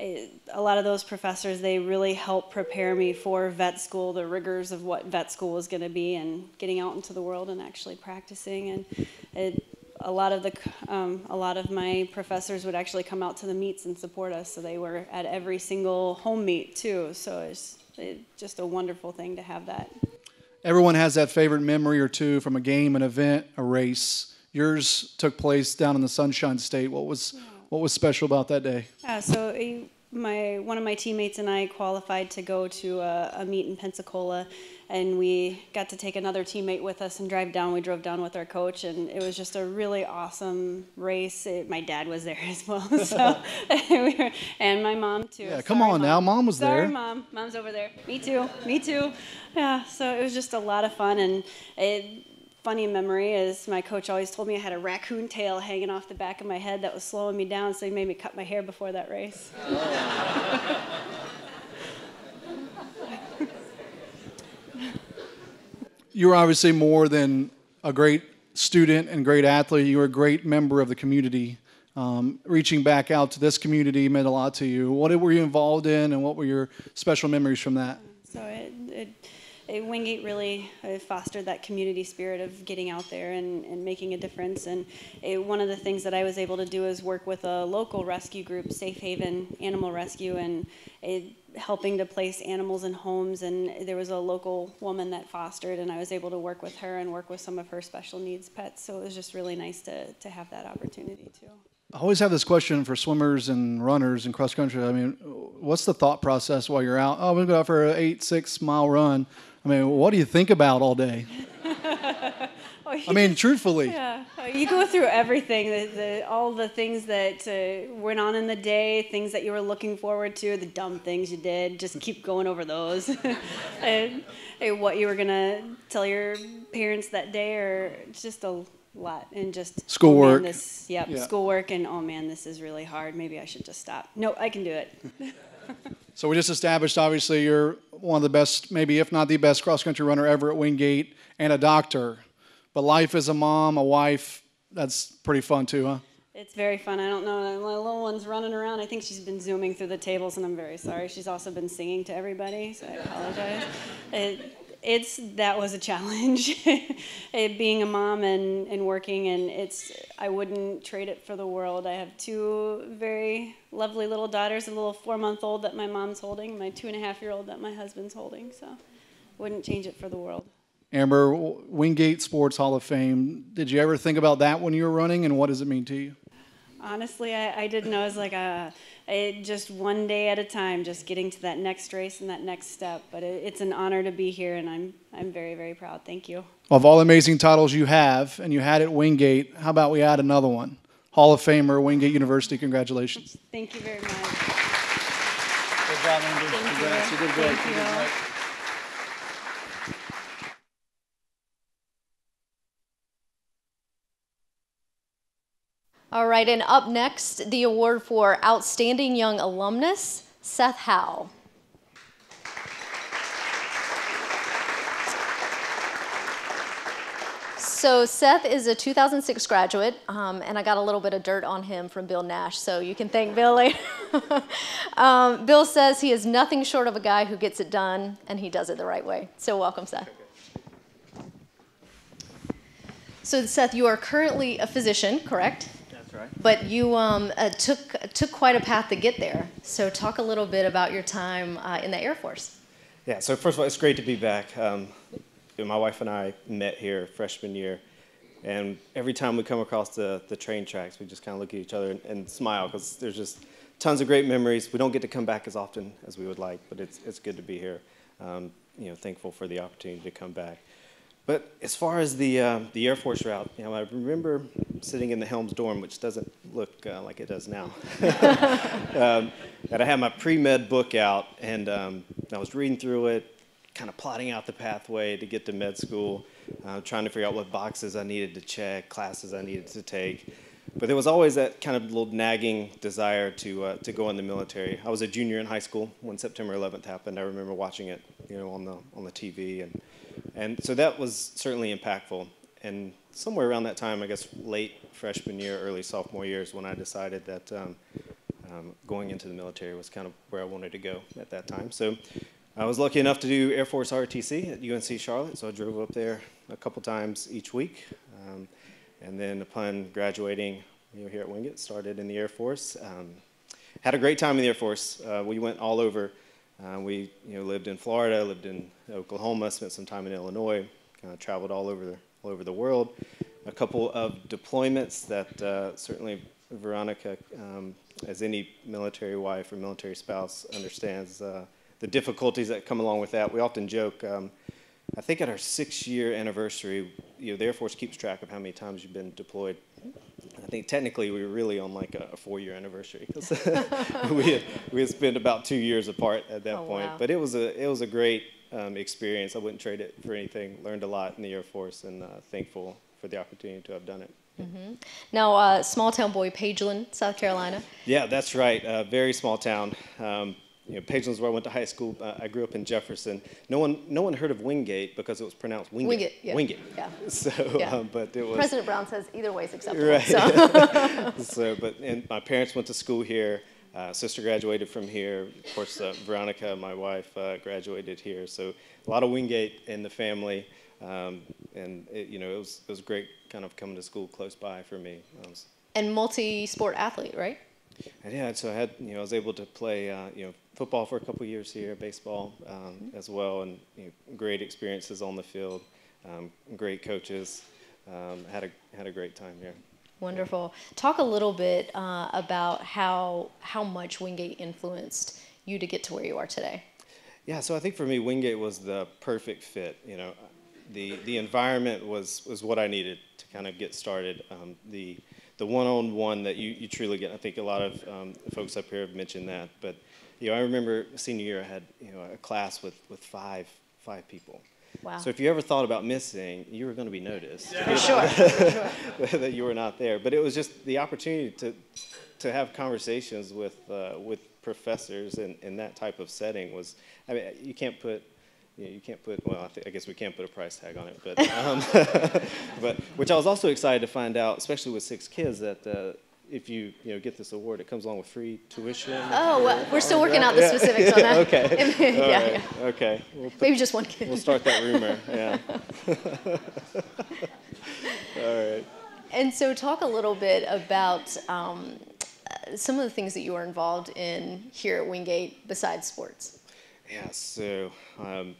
a lot of those professors, they really helped prepare me for vet school, the rigors of what vet school was going to be, and getting out into the world and actually practicing. And it, a lot of the um, a lot of my professors would actually come out to the meets and support us. So they were at every single home meet too. So it's it, just a wonderful thing to have that. Everyone has that favorite memory or two from a game, an event, a race. Yours took place down in the Sunshine State. What was what was special about that day? Yeah, so uh, my one of my teammates and I qualified to go to a, a meet in Pensacola, and we got to take another teammate with us and drive down. We drove down with our coach, and it was just a really awesome race. It, my dad was there as well, so we were, and my mom too. Yeah, come Sorry, on now, Mom was Sorry, there. mom. Mom's over there. Me too. Me too. Yeah, so it was just a lot of fun, and it, funny memory is my coach always told me I had a raccoon tail hanging off the back of my head that was slowing me down, so he made me cut my hair before that race. you were obviously more than a great student and great athlete. You were a great member of the community. Um, reaching back out to this community meant a lot to you. What were you involved in, and what were your special memories from that? So it, it, it, Wingate really uh, fostered that community spirit of getting out there and, and making a difference. And it, one of the things that I was able to do is work with a local rescue group, Safe Haven Animal Rescue, and it, helping to place animals in homes. And there was a local woman that fostered, and I was able to work with her and work with some of her special needs pets. So it was just really nice to, to have that opportunity too. I always have this question for swimmers and runners and cross country. I mean, what's the thought process while you're out? Oh, we're going to go out for an eight, six mile run. I mean, what do you think about all day? I mean, truthfully. Yeah, you go through everything, the, the, all the things that uh, went on in the day, things that you were looking forward to, the dumb things you did. Just keep going over those, and, and what you were gonna tell your parents that day, or just a lot, and just oh, Schoolwork. this, yep, Yeah. schoolwork, and oh man, this is really hard. Maybe I should just stop. No, I can do it. So we just established, obviously, you're one of the best, maybe if not the best cross country runner ever at Wingate and a doctor. But life as a mom, a wife, that's pretty fun too, huh? It's very fun. I don't know. My little one's running around. I think she's been zooming through the tables, and I'm very sorry. She's also been singing to everybody, so I apologize. It, it's that was a challenge, it, being a mom and, and working, and it's I wouldn't trade it for the world. I have two very lovely little daughters, a little four month old that my mom's holding, my two and a half year old that my husband's holding. So, wouldn't change it for the world. Amber, Wingate Sports Hall of Fame. Did you ever think about that when you were running, and what does it mean to you? Honestly, I, I didn't know. It was like a, it, just one day at a time, just getting to that next race and that next step. But it, it's an honor to be here, and I'm, I'm very, very proud. Thank you. Of all the amazing titles you have, and you had at Wingate, how about we add another one? Hall of Famer, Wingate University. Congratulations. Thank you very much. Good job, Andrew. Thank you. Congrats. You did great. Thank You did you. All right, and up next, the award for Outstanding Young Alumnus, Seth Howell. So Seth is a 2006 graduate, um, and I got a little bit of dirt on him from Bill Nash, so you can thank Bill later. um, Bill says he is nothing short of a guy who gets it done, and he does it the right way. So welcome, Seth. So Seth, you are currently a physician, correct? That's right. But you um, uh, took took quite a path to get there. So talk a little bit about your time uh, in the Air Force. Yeah, so first of all, it's great to be back. Um, my wife and I met here freshman year, and every time we come across the, the train tracks, we just kind of look at each other and, and smile because there's just tons of great memories. We don't get to come back as often as we would like, but it's, it's good to be here. Um, you know, thankful for the opportunity to come back. But as far as the, uh, the Air Force route, you know, I remember sitting in the Helms dorm, which doesn't look uh, like it does now. um, and I had my pre-med book out, and um, I was reading through it, kind of plotting out the pathway to get to med school, uh, trying to figure out what boxes I needed to check, classes I needed to take. But there was always that kind of little nagging desire to uh, to go in the military. I was a junior in high school when September 11th happened. I remember watching it, you know, on the on the TV, and and so that was certainly impactful. And somewhere around that time, I guess late freshman year, early sophomore years, when I decided that um, um, going into the military was kind of where I wanted to go at that time. So I was lucky enough to do Air Force ROTC at UNC Charlotte, so I drove up there a couple times each week. Um, and then upon graduating you know, here at Wingate, started in the Air Force. Um, had a great time in the Air Force. Uh, we went all over. Uh, we you know, lived in Florida, lived in Oklahoma, spent some time in Illinois, kind of traveled all over the, all over the world. A couple of deployments that uh, certainly Veronica, um, as any military wife or military spouse, understands uh, the difficulties that come along with that. We often joke. Um, I think at our six-year anniversary, you know, the Air Force keeps track of how many times you've been deployed. I think technically we were really on like a, a four-year anniversary because we had, we had spent about two years apart at that Oh, point. wow. But it was a it was a great um, experience. I wouldn't trade it for anything. Learned a lot in the Air Force, and uh, thankful for the opportunity to have done it. Now, uh, small town boy, Pageland, South Carolina. Yeah, that's right. Uh, very small town. Um, you know, Pageland's where I went to high school. Uh, I grew up in Jefferson. No one, no one heard of Wingate because it was pronounced Wingate. Wingate, yeah. Wingate. Yeah. So, Yeah. um, but it was President Brown says either way is acceptable. Right. So. so, but and my parents went to school here. Uh, sister graduated from here. Of course, uh, Veronica, my wife, uh, graduated here. So a lot of Wingate in the family, um, and it, you know, it was it was great, kind of coming to school close by for me. Was, and multi-sport athlete, right? and yeah, so I had you know I was able to play uh, you know football for a couple years here, baseball um, as well, and you know, great experiences on the field, um, great coaches. Um, had a had a great time here. Wonderful. Talk a little bit uh, about how how much Wingate influenced you to get to where you are today. Yeah, so I think for me, Wingate was the perfect fit. You know, the the environment was was what I needed to kind of get started. Um, the the one-on-one that you, you truly get. I think a lot of um, folks up here have mentioned that, but you know, I remember senior year I had you know a class with with five five people. Wow. So if you ever thought about missing, you were going to be noticed. For sure. For sure. that you were not there. But it was just the opportunity to to have conversations with uh, with professors in, in that type of setting was. I mean, you can't put. You, know, you can't put well. I, th- I, guess we can't put a price tag on it, but um, but which I was also excited to find out, especially with six kids, that uh, if you you know get this award, it comes along with free tuition. Oh, well, we're still working out the specifics on that. okay. yeah, right. yeah. Okay. We'll put, Maybe just one kid. We'll start that rumor. Yeah. All right. And so, talk a little bit about um, some of the things that you are involved in here at Wingate besides sports. Yeah, so um,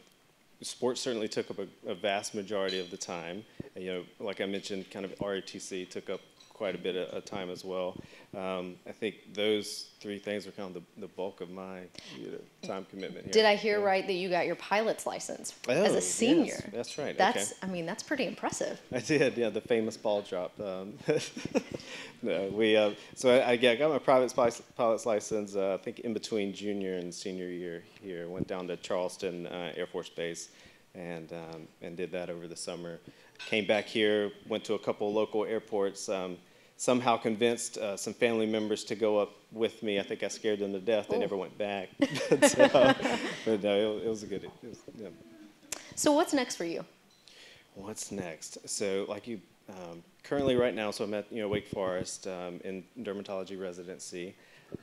sports certainly took up a, a, vast majority of the time. And, you know, like I mentioned, kind of ROTC took up quite a bit of, of time as well. Um, I think those three things are kind of the, the bulk of my you know, time commitment here. Did I hear yeah. right that you got your pilot's license oh, as a senior? Yes, that's right. That's, okay. I mean, that's pretty impressive. I did, yeah, the famous ball drop. Um, no, we, uh, so I, I, I got my private pilot's license, uh, I think in between junior and senior year here. Went down to Charleston uh, Air Force Base and, um, and did that over the summer. Came back here, went to a couple local airports. Um, somehow convinced uh, some family members to go up with me. I think I scared them to death. They oh. never went back. so, but no, it, it, was a good. It was, yeah. So what's next for you? What's next? So like you, um, currently right now, so I'm at you know Wake Forest um, in dermatology residency.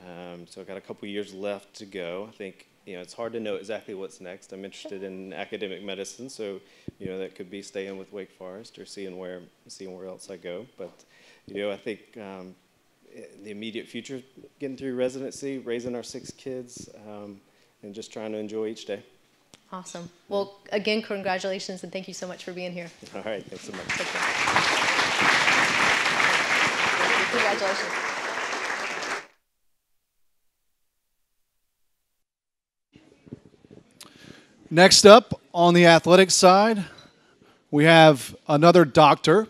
Um, so I've got a couple years left to go. I think you know it's hard to know exactly what's next. I'm interested in academic medicine, so you know that could be staying with Wake Forest or seeing where seeing where else I go. But you know, I think um, the immediate future, getting through residency, raising our six kids, um, and just trying to enjoy each day. Awesome. Well, again, congratulations and thank you so much for being here. All right, thanks so much. Congratulations. Next up on the athletic side, we have another doctor.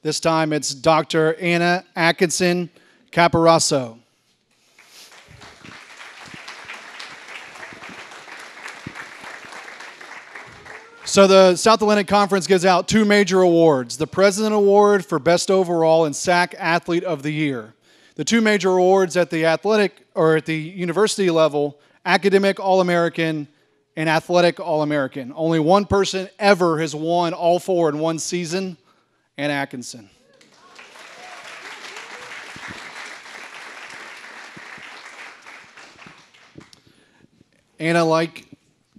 This time it's Dr. Anna Atkinson Caparaso. So the South Atlantic Conference gives out two major awards, the President Award for Best Overall and SAC Athlete of the Year. The two major awards at the athletic or at the university level, Academic All-American and Athletic All-American. Only one person ever has won all four in one season, Anna Atkinson. Anna, like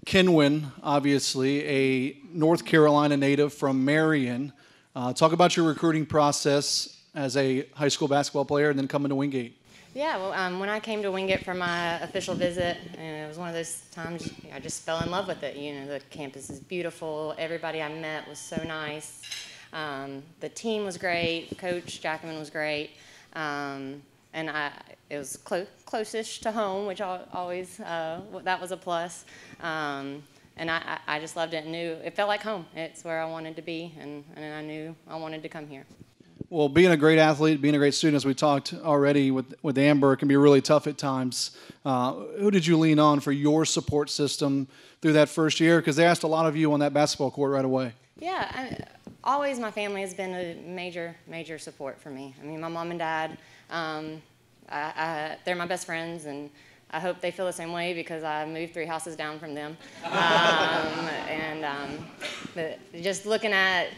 Kenwin, obviously, a North Carolina native from Marion. Uh, talk about your recruiting process as a high school basketball player and then coming to Wingate. Yeah, well, um, when I came to Wingate for my official visit, and it was one of those times I just fell in love with it. You know, the campus is beautiful. Everybody I met was so nice. Um, the team was great. Coach Jackman was great. Um, and I, it was clo- closest to home, which always uh, that was a plus. Um, and I, I just loved it and knew it felt like home. It's where I wanted to be, and, and I knew I wanted to come here. Well, being a great athlete, being a great student, as we talked already with, with Amber, can be really tough at times. Uh, who did you lean on for your support system through that first year? Because they asked a lot of you on that basketball court right away. Yeah, I, always my family has been a major, major support for me. I mean, my mom and dad, um, I, I, they're my best friends, and I hope they feel the same way because I moved three houses down from them. Um, and um, just looking at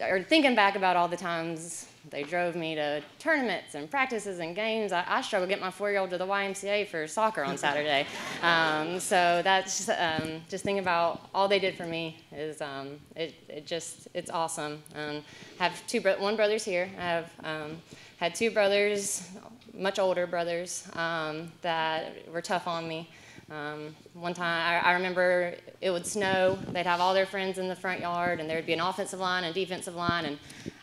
or thinking back about all the times they drove me to tournaments and practices and games. I, I struggle to get my four-year-old to the YMCA for soccer on Saturday. Um, so that's um, just thinking about all they did for me is um, it, it, just it's awesome. Um, have two bro- one brother's here. I have um, had two brothers, much older brothers um, that were tough on me. Um, one time, I, I, remember it would snow. They'd have all their friends in the front yard, and there would be an offensive line and defensive line, and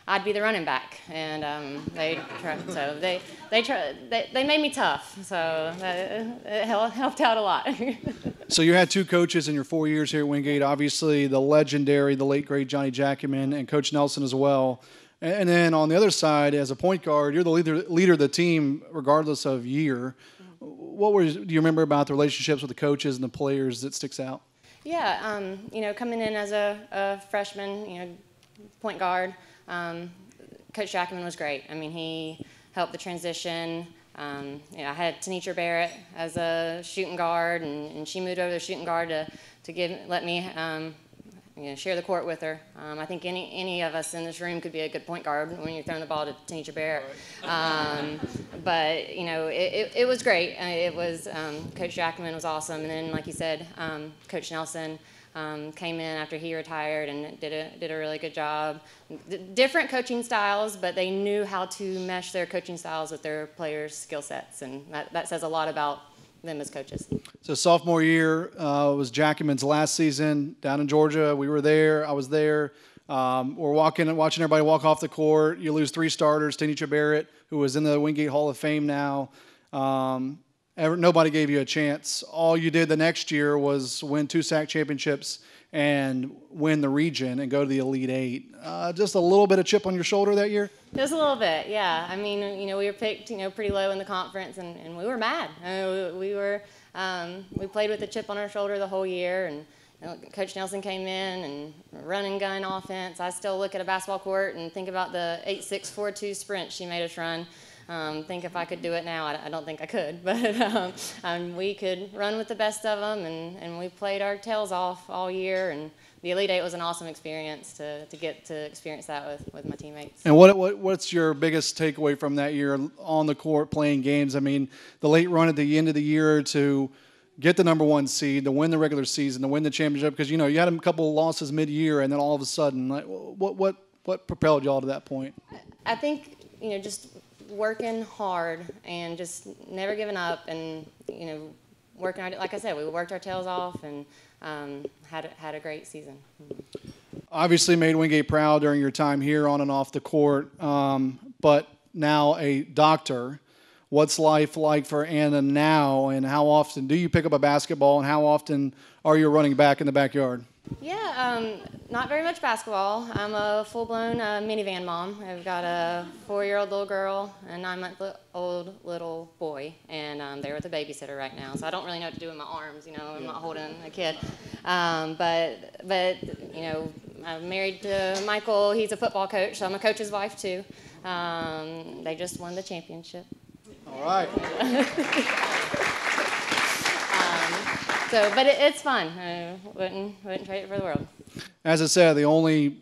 I'd be the running back, and um, they try, so they they try, they they made me tough, so uh, it helped out a lot. so you had two coaches in your four years here at Wingate. Obviously, the legendary, the late great Johnny Jackman, and Coach Nelson as well. And then on the other side, as a point guard, you're the leader leader of the team, regardless of year. What was do you remember about the relationships with the coaches and the players that sticks out? Yeah, um, you know, coming in as a, a freshman, you know, point guard. Um, Coach Jackman was great. I mean, he helped the transition. Um, you know, I had Tanisha Barrett as a shooting guard, and, and, she moved over to shooting guard to, to give, let me um, you know, share the court with her. Um, I think any, any of us in this room could be a good point guard when you're throwing the ball to Tanisha Barrett. Um, but, you know, it, it, it was great. Uh, it was, um, Coach Jackman was awesome. And then, like you said, um, Coach Nelson, um, came in after he retired and did a, did a really good job. D- different coaching styles, but they knew how to mesh their coaching styles with their players' skill sets, and that, that says a lot about them as coaches. So sophomore year uh, was Jackman's last season down in Georgia. We were there. I was there. Um, we're walking, and watching everybody walk off the court. You lose three starters. Tanisha Barrett, who was in the Wingate Hall of Fame now. Um, Ever, nobody gave you a chance. All you did the next year was win two SAC championships and win the region and go to the Elite Eight. Uh, just a little bit of chip on your shoulder that year? Just a little bit, yeah. I mean, you know, we were picked, you know, pretty low in the conference, and, and we were mad. I mean, we, we, were, um, we played with a chip on our shoulder the whole year, and Coach Nelson came in and run and gun offense. I still look at a basketball court and think about the eight six four two sprint she made us run. Um, think if I could do it now, I, I don't think I could, but um, um, we could run with the best of them, and, and we played our tails off all year. And the Elite Eight was an awesome experience to, to get to experience that with, with my teammates. And what, what what's your biggest takeaway from that year on the court playing games? I mean, the late run at the end of the year to get the number one seed, to win the regular season, to win the championship, because you know you had a couple of losses mid-year, and then all of a sudden, like, what what what propelled y'all to that point? I think you know just working hard and just never giving up and you know working our, like I said we worked our tails off and um, had had a great season. Obviously made Wingate proud during your time here on and off the court, um, but now a doctor. What's life like for Anna now, and how often do you pick up a basketball, and how often are you running back in the backyard? Yeah, um, not very much basketball. I'm a full-blown uh, minivan mom. I've got a four-year-old little girl and a nine-month-old little boy, and um, they're with a babysitter right now. So I don't really know what to do with my arms. You know, I'm not holding a kid. Um, but but you know, I'm married to Michael. He's a football coach, so I'm a coach's wife too. Um, they just won the championship. All right. So, but it, it's fun. I wouldn't, wouldn't trade it for the world. As I said, the only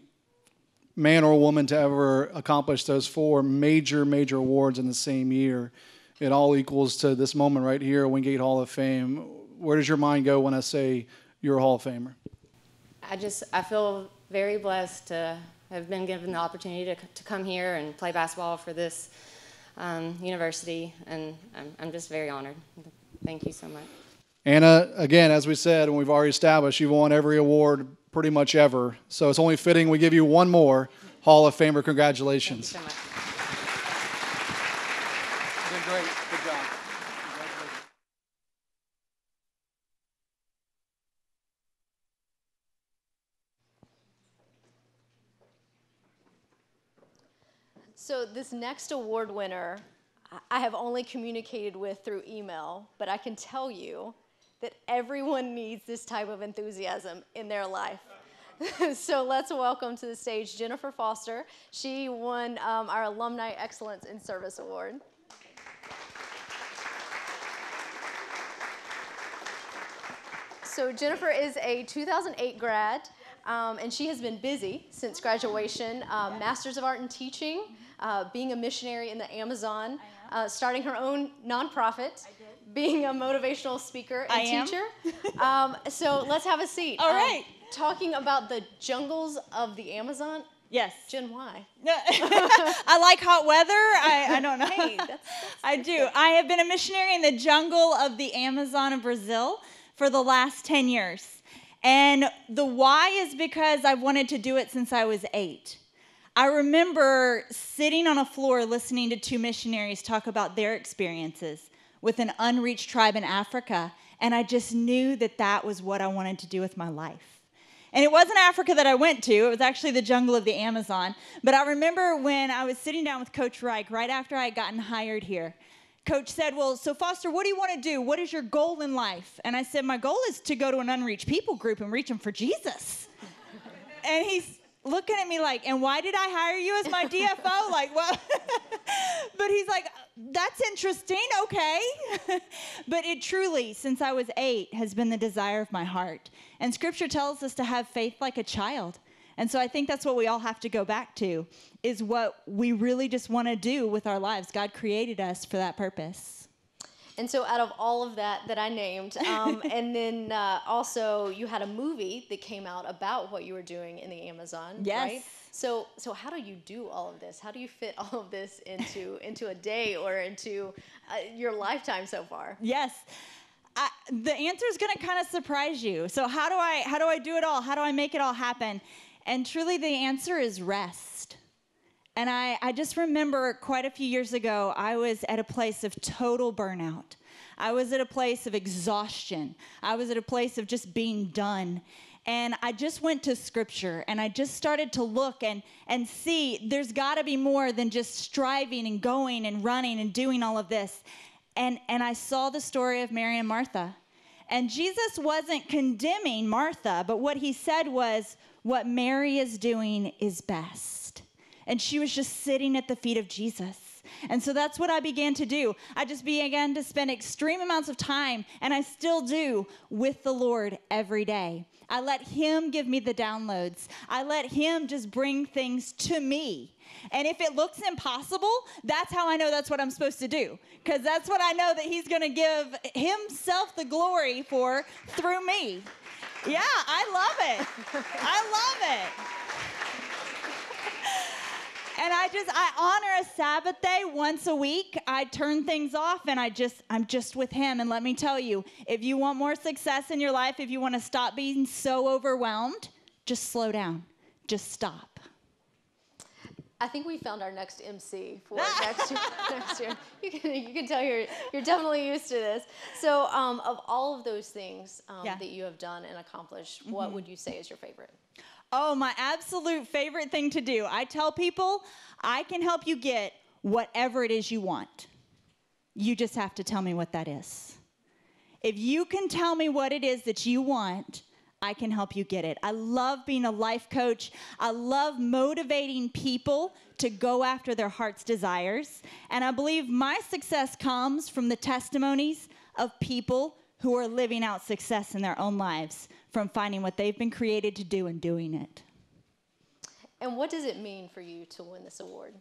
man or woman to ever accomplish those four major, major awards in the same year. It all equals to this moment right here, Wingate Hall of Fame. Where does your mind go when I say you're a Hall of Famer? I just, I feel very blessed to have been given the opportunity to, to come here and play basketball for this um, university, and I'm, I'm just very honored. Thank you so much. Anna, again, as we said, and we've already established, you've won every award pretty much ever. So it's only fitting we give you one more Hall of Famer. Congratulations. Thank you so much. You did great. Good job. So this next award winner, I have only communicated with through email, but I can tell you that everyone needs this type of enthusiasm in their life. so let's welcome to the stage Jennifer Foster. She won um, our Alumni Excellence in Service Award. So Jennifer is a 2008 grad, um, and she has been busy since graduation. Uh, Masters of Art in Teaching, uh, being a missionary in the Amazon, uh, starting her own nonprofit being a motivational speaker and I teacher. um, so let's have a seat. All um, right. Talking about the jungles of the Amazon. Yes. Jen, why? I like hot weather. I, I don't know. Hey, that's, that's I do. I have been a missionary in the jungle of the Amazon of Brazil for the last 10 years. And the why is because I've wanted to do it since I was eight. I remember sitting on a floor listening to two missionaries talk about their experiences with an unreached tribe in Africa, and I just knew that that was what I wanted to do with my life. And it wasn't Africa that I went to, it was actually the jungle of the Amazon. But I remember when I was sitting down with Coach Reich right after I had gotten hired here. Coach said, Well, so Foster, what do you want to do? What is your goal in life? And I said, My goal is to go to an unreached people group and reach them for Jesus. and he's looking at me like, And why did I hire you as my DFO? like, what? but he's like, That's interesting, okay. but it truly, since I was eight, has been the desire of my heart. And scripture tells us to have faith like a child. And so I think that's what we all have to go back to is what we really just want to do with our lives. God created us for that purpose. And so, out of all of that that I named, um, and then uh, also you had a movie that came out about what you were doing in the Amazon, yes. right? So, so how do you do all of this? How do you fit all of this into into a day or into uh, your lifetime so far? Yes. I, the answer is going to kind of surprise you. So how do I how do I do it all? How do I make it all happen? And truly, the answer is rest. And I, I just remember quite a few years ago, I was at a place of total burnout. I was at a place of exhaustion. I was at a place of just being done. And I just went to scripture and I just started to look and, and see there's got to be more than just striving and going and running and doing all of this. And, and I saw the story of Mary and Martha. And Jesus wasn't condemning Martha, but what he said was, what Mary is doing is best. And she was just sitting at the feet of Jesus. And so that's what I began to do. I just began to spend extreme amounts of time, and I still do, with the Lord every day. I let Him give me the downloads. I let Him just bring things to me. And if it looks impossible, that's how I know that's what I'm supposed to do. Because that's what I know that He's going to give Himself the glory for through me. Yeah, I love it. I love it. And I just I honor a Sabbath day once a week. I turn things off and I just I'm just with him and let me tell you, if you want more success in your life, if you want to stop being so overwhelmed, just slow down. Just stop. I think we found our next MC for next year. next year. You can you can tell you're you're definitely used to this. So, um, of all of those things um, Yeah. that you have done and accomplished, what would you say is your favorite? Oh, my absolute favorite thing to do. I tell people I can help you get whatever it is you want. You just have to tell me what that is. If you can tell me what it is that you want, I can help you get it. I love being a life coach. I love motivating people to go after their heart's desires. And I believe my success comes from the testimonies of people who are living out success in their own lives from finding what they've been created to do and doing it. And what does it mean for you to win this award?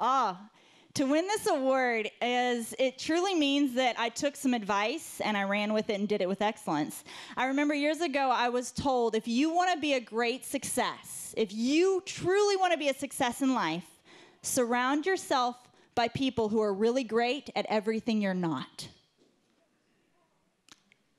Ah, to win this award is it truly means that I took some advice and I ran with it and did it with excellence. I remember years ago I was told if you want to be a great success, if you truly want to be a success in life, surround yourself by people who are really great at everything you're not.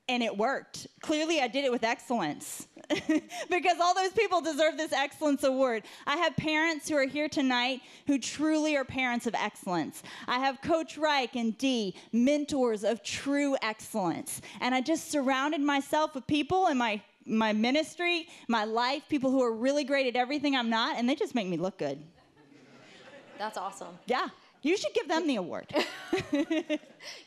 And it worked. Clearly, I did it with excellence because all those people deserve this excellence award. I have parents who are here tonight who truly are parents of excellence. I have Coach Reich and Dee, mentors of true excellence. And I just surrounded myself with people in my, my ministry, my life, people who are really great at everything I'm not, and they just make me look good. That's awesome. Yeah, you should give them the award.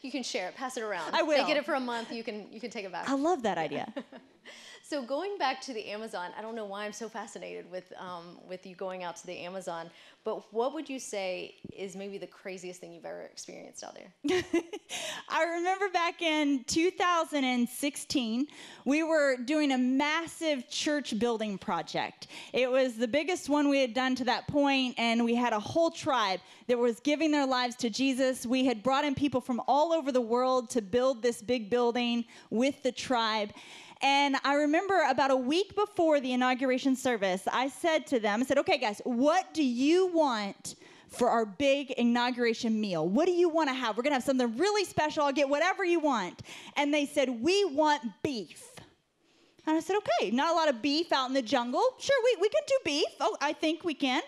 You can share it, pass it around. I will. They get it for a month. You can you can take it back. I love that idea. So going back to the Amazon, I don't know why I'm so fascinated with um, with you going out to the Amazon, but what would you say is maybe the craziest thing you've ever experienced out there? I remember back in 2016, we were doing a massive church building project. It was the biggest one we had done to that point, and we had a whole tribe that was giving their lives to Jesus. We had brought in people from all over the world to build this big building with the tribe. And I remember about a week before the inauguration service, I said to them, I said, okay, guys, what do you want for our big inauguration meal? What do you want to have? We're going to have something really special. I'll get whatever you want. And they said, we want beef. And I said, okay, not a lot of beef out in the jungle. Sure, we, we can do beef. Oh, I think we can.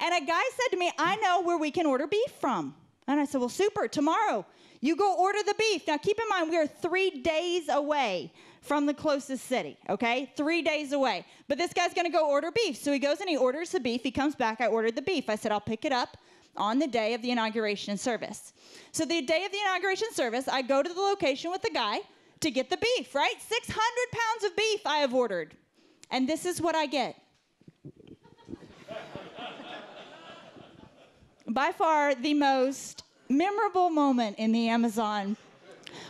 And a guy said to me, I know where we can order beef from. And I said, well, super, tomorrow you go order the beef. Now, keep in mind, we are three days away from the closest city, okay? Three days away. But this guy's gonna go order beef. So he goes and he orders the beef. He comes back, I ordered the beef. I said, I'll pick it up on the day of the inauguration service. So the day of the inauguration service, I go to the location with the guy to get the beef, right? 600 pounds of beef I have ordered. And this is what I get. By far the most memorable moment in the Amazon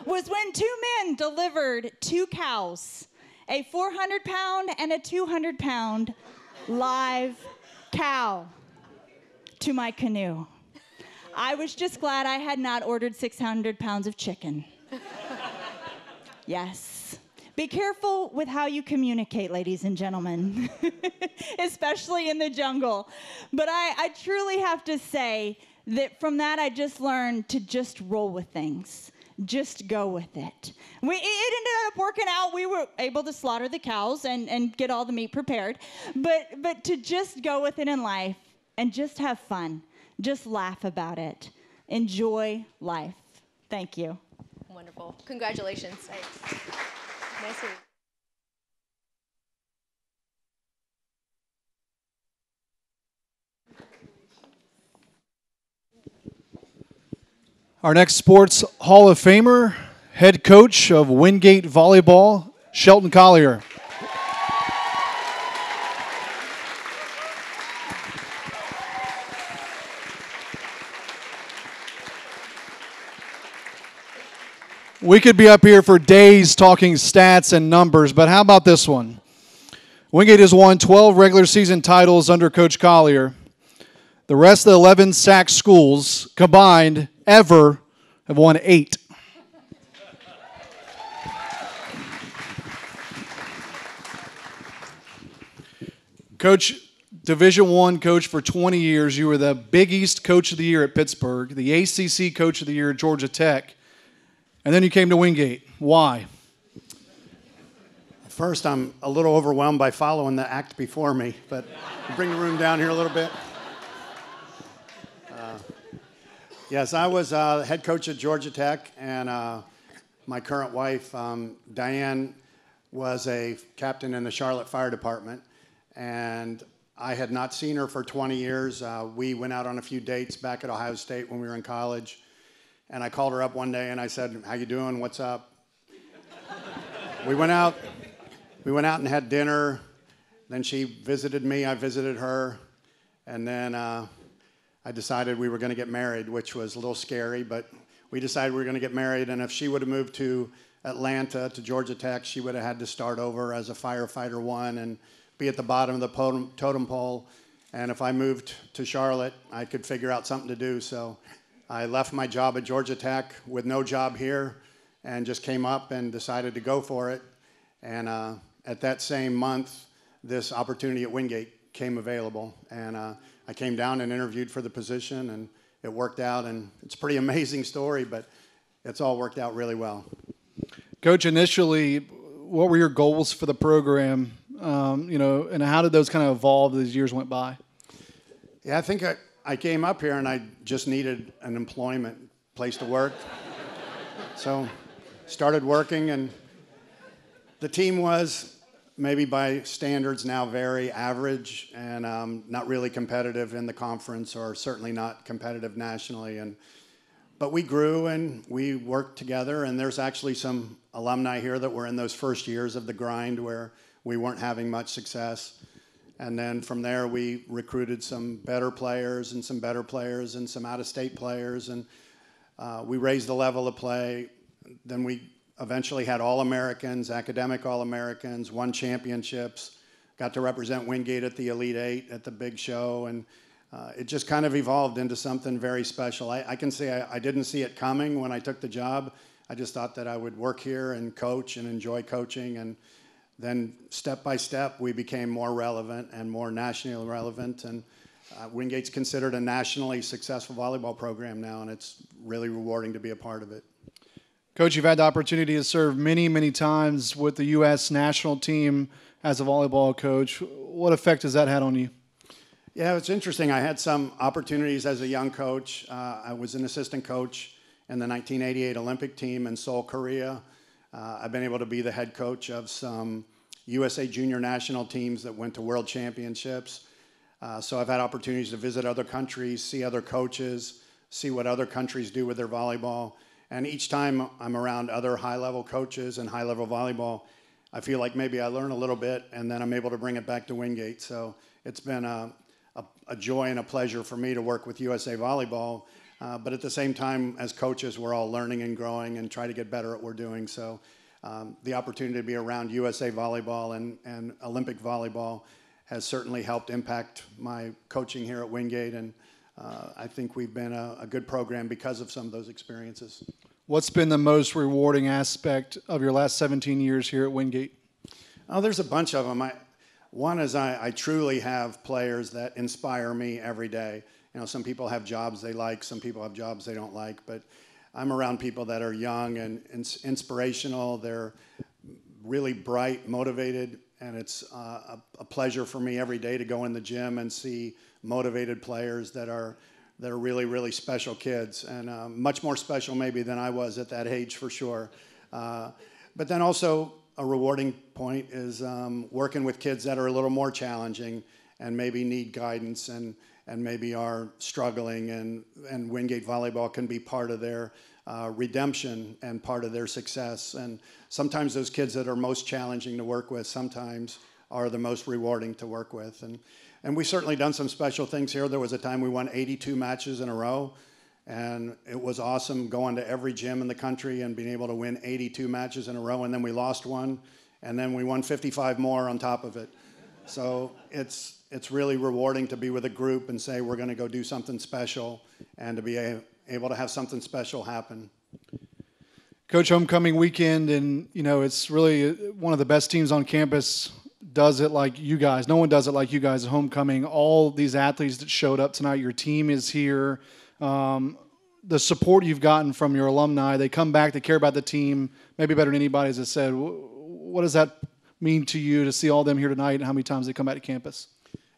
was when two men delivered two cows, a 400 pound and a 200 pound live cow, to my canoe. I was just glad I had not ordered 600 pounds of chicken. yes. Be careful with how you communicate, ladies and gentlemen, especially in the jungle. But I, I truly have to say that from that, I just learned to just roll with things just go with it. We, it ended up working out. We were able to slaughter the cows and, and get all the meat prepared. But, but to just go with it in life and just have fun, just laugh about it, enjoy life. Thank you. Wonderful. Congratulations. Nice Our next Sports Hall of Famer, head coach of Wingate Volleyball, Shelton Collier. We could be up here for days talking stats and numbers, but how about this one? Wingate has won 12 regular season titles under Coach Collier. The rest of the 11 SAC schools combined ever have won eight. Coach, Division One coach for 20 years. You were the Big East Coach of the Year at Pittsburgh, the ACC Coach of the Year at Georgia Tech, and then you came to Wingate. Why? First, I'm a little overwhelmed by following the act before me, but bring the room down here a little bit. Yes, I was uh, head coach at Georgia Tech, and uh, my current wife, um, Diane, was a captain in the Charlotte Fire Department. And I had not seen her for 20 years. Uh, we went out on a few dates back at Ohio State when we were in college. And I called her up one day and I said, "How you doing? What's up?" we went out. We went out and had dinner. Then she visited me. I visited her, and then uh, I decided we were going to get married, which was a little scary, but we decided we were going to get married. And if she would have moved to Atlanta, to Georgia Tech, she would have had to start over as a firefighter one and be at the bottom of the totem pole. And if I moved to Charlotte, I could figure out something to do. So I left my job at Georgia Tech with no job here and just came up and decided to go for it. And uh, at that same month, this opportunity at Wingate came available. And uh, I came down and interviewed for the position, and it worked out. And it's a pretty amazing story, but it's all worked out really well. Coach, initially, what were your goals for the program? Um, you know, and how did those kind of evolve as years went by? Yeah, I think I, I came up here and I just needed an employment place to work. so started working, and the team was maybe by standards now very average and um, not really competitive in the conference or certainly not competitive nationally. And but we grew and we worked together. And there's actually some alumni here that were in those first years of the grind where we weren't having much success. And then from there, we recruited some better players and some better players and some out of state players. And uh, we raised the level of play. Then we eventually had All Americans, academic All Americans, won championships, got to represent Wingate at the Elite Eight at the big show, and uh, it just kind of evolved into something very special. I, I can say I, I, didn't see it coming when I took the job. I just thought that I would work here and coach and enjoy coaching. And then step by step, we became more relevant and more nationally relevant. And uh, Wingate's considered a nationally successful volleyball program now, and it's really rewarding to be a part of it. Coach, you've had the opportunity to serve many, many times with the U.S. national team as a volleyball coach. What effect has that had on you? Yeah, it's interesting. I had some opportunities as a young coach. Uh, I was an assistant coach in the 1988 Olympic team in Seoul, Korea. Uh, I've been able to be the head coach of some USA junior national teams that went to world championships. Uh, so I've had opportunities to visit other countries, see other coaches, see what other countries do with their volleyball. And each time I'm around other high level coaches and high level volleyball, I feel like maybe I learn a little bit and then I'm able to bring it back to Wingate. So it's been a, a, a joy and a pleasure for me to work with USA Volleyball. Uh, but at the same time, as coaches, we're all learning and growing and try to get better at what we're doing. So um, the opportunity to be around USA Volleyball and, and Olympic Volleyball has certainly helped impact my coaching here at Wingate. And uh, I think we've been a, a good program because of some of those experiences. What's been the most rewarding aspect of your last 17 years here at Wingate? Oh, there's a bunch of them. I, one is I, I truly have players that inspire me every day. You know, some people have jobs they like, some people have jobs they don't like, but I'm around people that are young and ins- inspirational. They're really bright, motivated, and it's uh, a, a pleasure for me every day to go in the gym and see motivated players that are that are really really special kids and uh, much more special maybe than I was at that age for sure. Uh, but then also a rewarding point is um, working with kids that are a little more challenging and maybe need guidance and and maybe are struggling and and Wingate volleyball can be part of their uh, redemption and part of their success and sometimes those kids that are most challenging to work with sometimes are the most rewarding to work with and and we've certainly done some special things here. There was a time we won 82 matches in a row, and it was awesome going to every gym in the country and being able to win 82 matches in a row. And then we lost one, and then we won 55 more on top of it. So it's it's really rewarding to be with a group and say we're going to go do something special, and to be a, able to have something special happen. Coach, homecoming weekend, and you know it's really uh, one of the best teams on campus does it like you guys. No one does it like you guys homecoming. All these athletes that showed up tonight, your team is here. Um, the support you've gotten from your alumni, they come back, they care about the team, maybe better than anybody, as I said. What does that mean to you to see all them here tonight and how many times they come back to campus?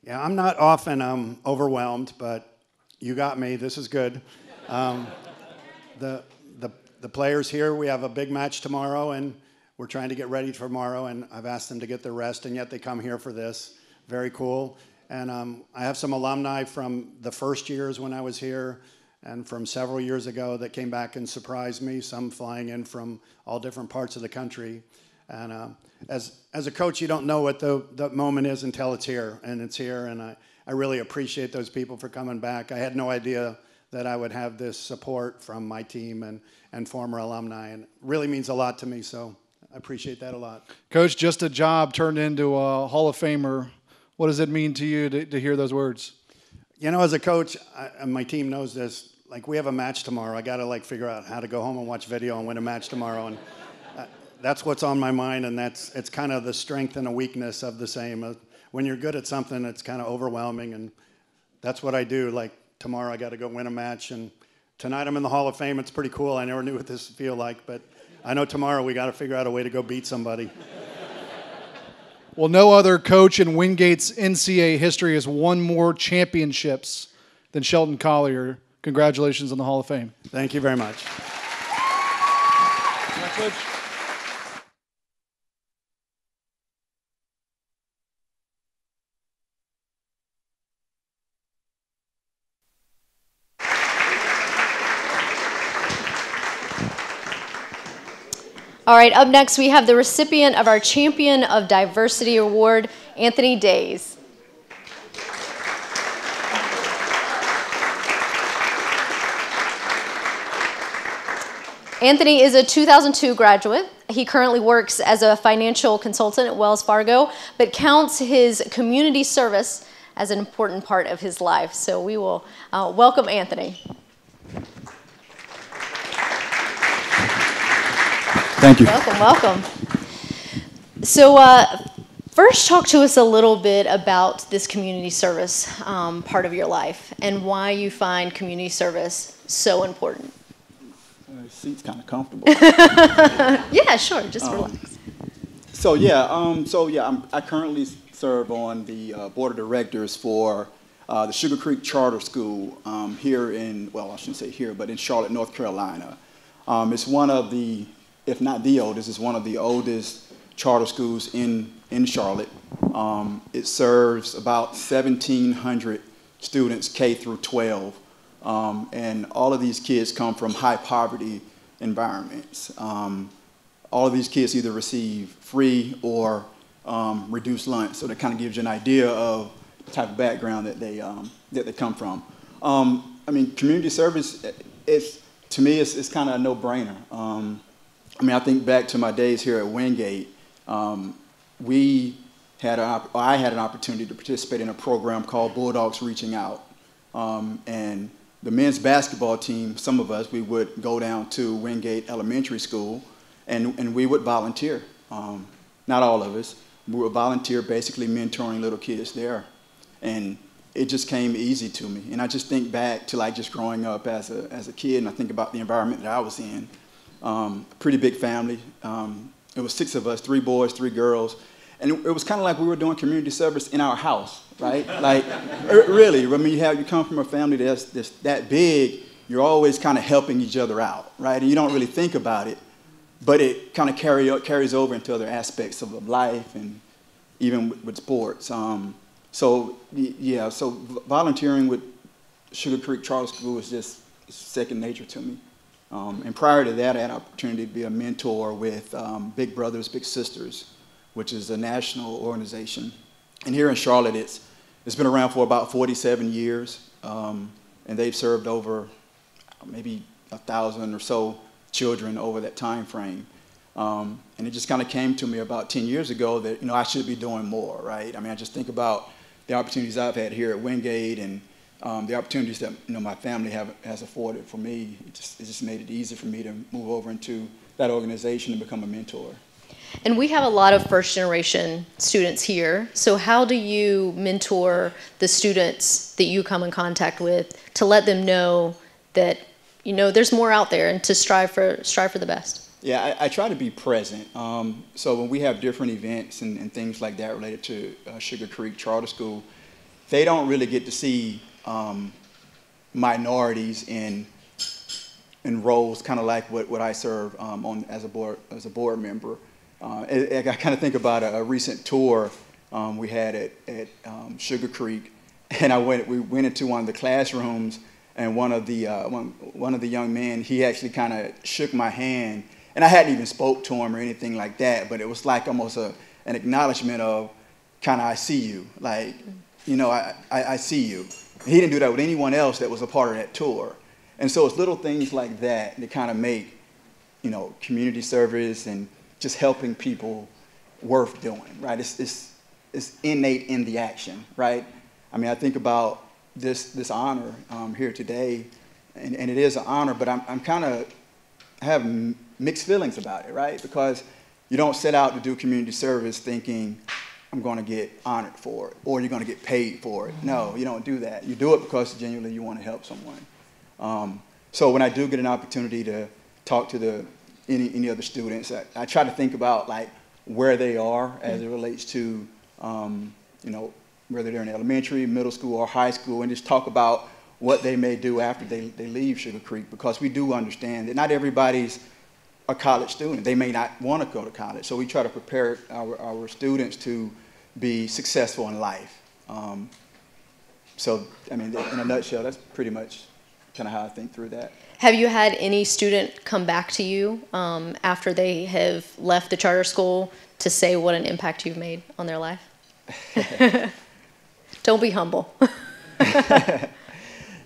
Yeah, I'm not often um, overwhelmed, but you got me. This is good. Um, the, the, the players here, we have a big match tomorrow, and we're trying to get ready for tomorrow, and I've asked them to get their rest, and yet they come here for this. Very cool. And um, I have some alumni from the first years when I was here and from several years ago that came back and surprised me, some flying in from all different parts of the country. And uh, as, as a coach, you don't know what the, the moment is until it's here, and it's here. And I, I really appreciate those people for coming back. I had no idea that I would have this support from my team and, and former alumni, and it really means a lot to me. So I appreciate that a lot. Coach, just a job turned into a Hall of Famer. What does it mean to you to, to hear those words? You know, as a coach, I, and my team knows this. Like, we have a match tomorrow. I got to like figure out how to go home and watch video and win a match tomorrow, and uh, that's what's on my mind. And that's it's kind of the strength and the weakness of the same. Uh, when you're good at something, it's kind of overwhelming, and that's what I do. Like tomorrow, I got to go win a match, and tonight I'm in the Hall of Fame. It's pretty cool. I never knew what this would feel like, but I know tomorrow we got to figure out a way to go beat somebody. Well, no other coach in Wingate's NCAA history has won more championships than Shelton Collier. Congratulations on the Hall of Fame. Thank you very much. All right, up next we have the recipient of our Champion of Diversity Award, Anthony Daise. Anthony is a 2002 graduate. He currently works as a financial consultant at Wells Fargo, but counts his community service as an important part of his life. So we will uh, welcome Anthony. Thank you. Welcome, welcome. So, uh, first, talk to us a little bit about this community service um, part of your life and why you find community service so important. Uh, seat's kind of comfortable. Yeah, sure, just Um, relax. So yeah, um, so yeah, I'm, I currently serve on the uh, board of directors for uh, the Sugar Creek Charter School um, here in well, I shouldn't say here, but in Charlotte, North Carolina. Um, it's one of the, if not the oldest, it's one of the oldest charter schools in in Charlotte. Um, it serves about 1,700 students K through 12, um, and all of these kids come from high poverty environments. Um, all of these kids either receive free or um, reduced lunch, so that kind of gives you an idea of the type of background that they um, that they come from. Um, I mean, community service, it's to me, it's, it's kind of a no-brainer. I mean, I think back to my days here at Wingate. Um, we had an I had an opportunity to participate in a program called Bulldogs Reaching Out, um, and the men's basketball team. Some of us we would go down to Wingate Elementary School, and and we would volunteer. Um, not all of us. We would volunteer, basically mentoring little kids there, and it just came easy to me. And I just think back to like just growing up as a as a kid, and I think about the environment that I was in. Um, pretty big family. Um, it was six of us, three boys, three girls. And it, it was kind of like we were doing community service in our house, right? like, r- really, I mean, you, have, you come from a family that's, that's that big, you're always kind of helping each other out, right? And you don't really think about it, but it kind of carry, carries over into other aspects of life and even with, with sports. Um, so, yeah, so volunteering with Sugar Creek Charter School is just second nature to me. Um, and prior to that, I had an opportunity to be a mentor with um, Big Brothers Big Sisters, which is a national organization. And here in Charlotte, it's, it's been around for about 47 years, um, and they've served over maybe a thousand or so children over that time frame. Um, and it just kind of came to me about 10 years ago that, you know, I should be doing more, right? I mean, I just think about the opportunities I've had here at Wingate and um, the opportunities that, you know, my family have, has afforded for me. It just, it just made it easy for me to move over into that organization and become a mentor. And we have a lot of first generation students here. So, how do you mentor the students that you come in contact with to let them know that you know there's more out there and to strive for strive for the best? Yeah, I, I try to be present. Um, so when we have different events and, and things like that related to uh, Sugar Creek Charter School, they don't really get to see um, minorities in in roles, kind of like what, what I serve um, on as a board as a board member. Uh, I, I kind of think about a, a recent tour um, we had at, at um, Sugar Creek, and I went we went into one of the classrooms, and one of the uh, one, one of the young men he actually kind of shook my hand, and I hadn't even spoke to him or anything like that, but it was like almost a an acknowledgement of kind of I see you, like you know I, I, I see you. He didn't do that with anyone else that was a part of that tour. And so it's little things like that that kind of make, you know, community service and just helping people worth doing, right? It's, it's, it's innate in the action, right? I mean, I think about this, this honor um, here today, and, and it is an honor, but I'm, I'm kind of have mixed feelings about it, right? Because you don't set out to do community service thinking, I'm going to get honored for it, or you're going to get paid for it. No, you don't do that. You do it because genuinely you want to help someone. Um, so when I do get an opportunity to talk to the any, any other students, I, I try to think about like where they are as it relates to um, you know whether they're in elementary, middle school, or high school, and just talk about what they may do after they, they leave Sugar Creek because we do understand that not everybody's a college student. They may not want to go to college. So we try to prepare our, our students to be successful in life. Um, so, I mean, in a nutshell, that's pretty much kind of how I think through that. Have you had any student come back to you um, after they have left the charter school to say what an impact you've made on their life? Don't be humble.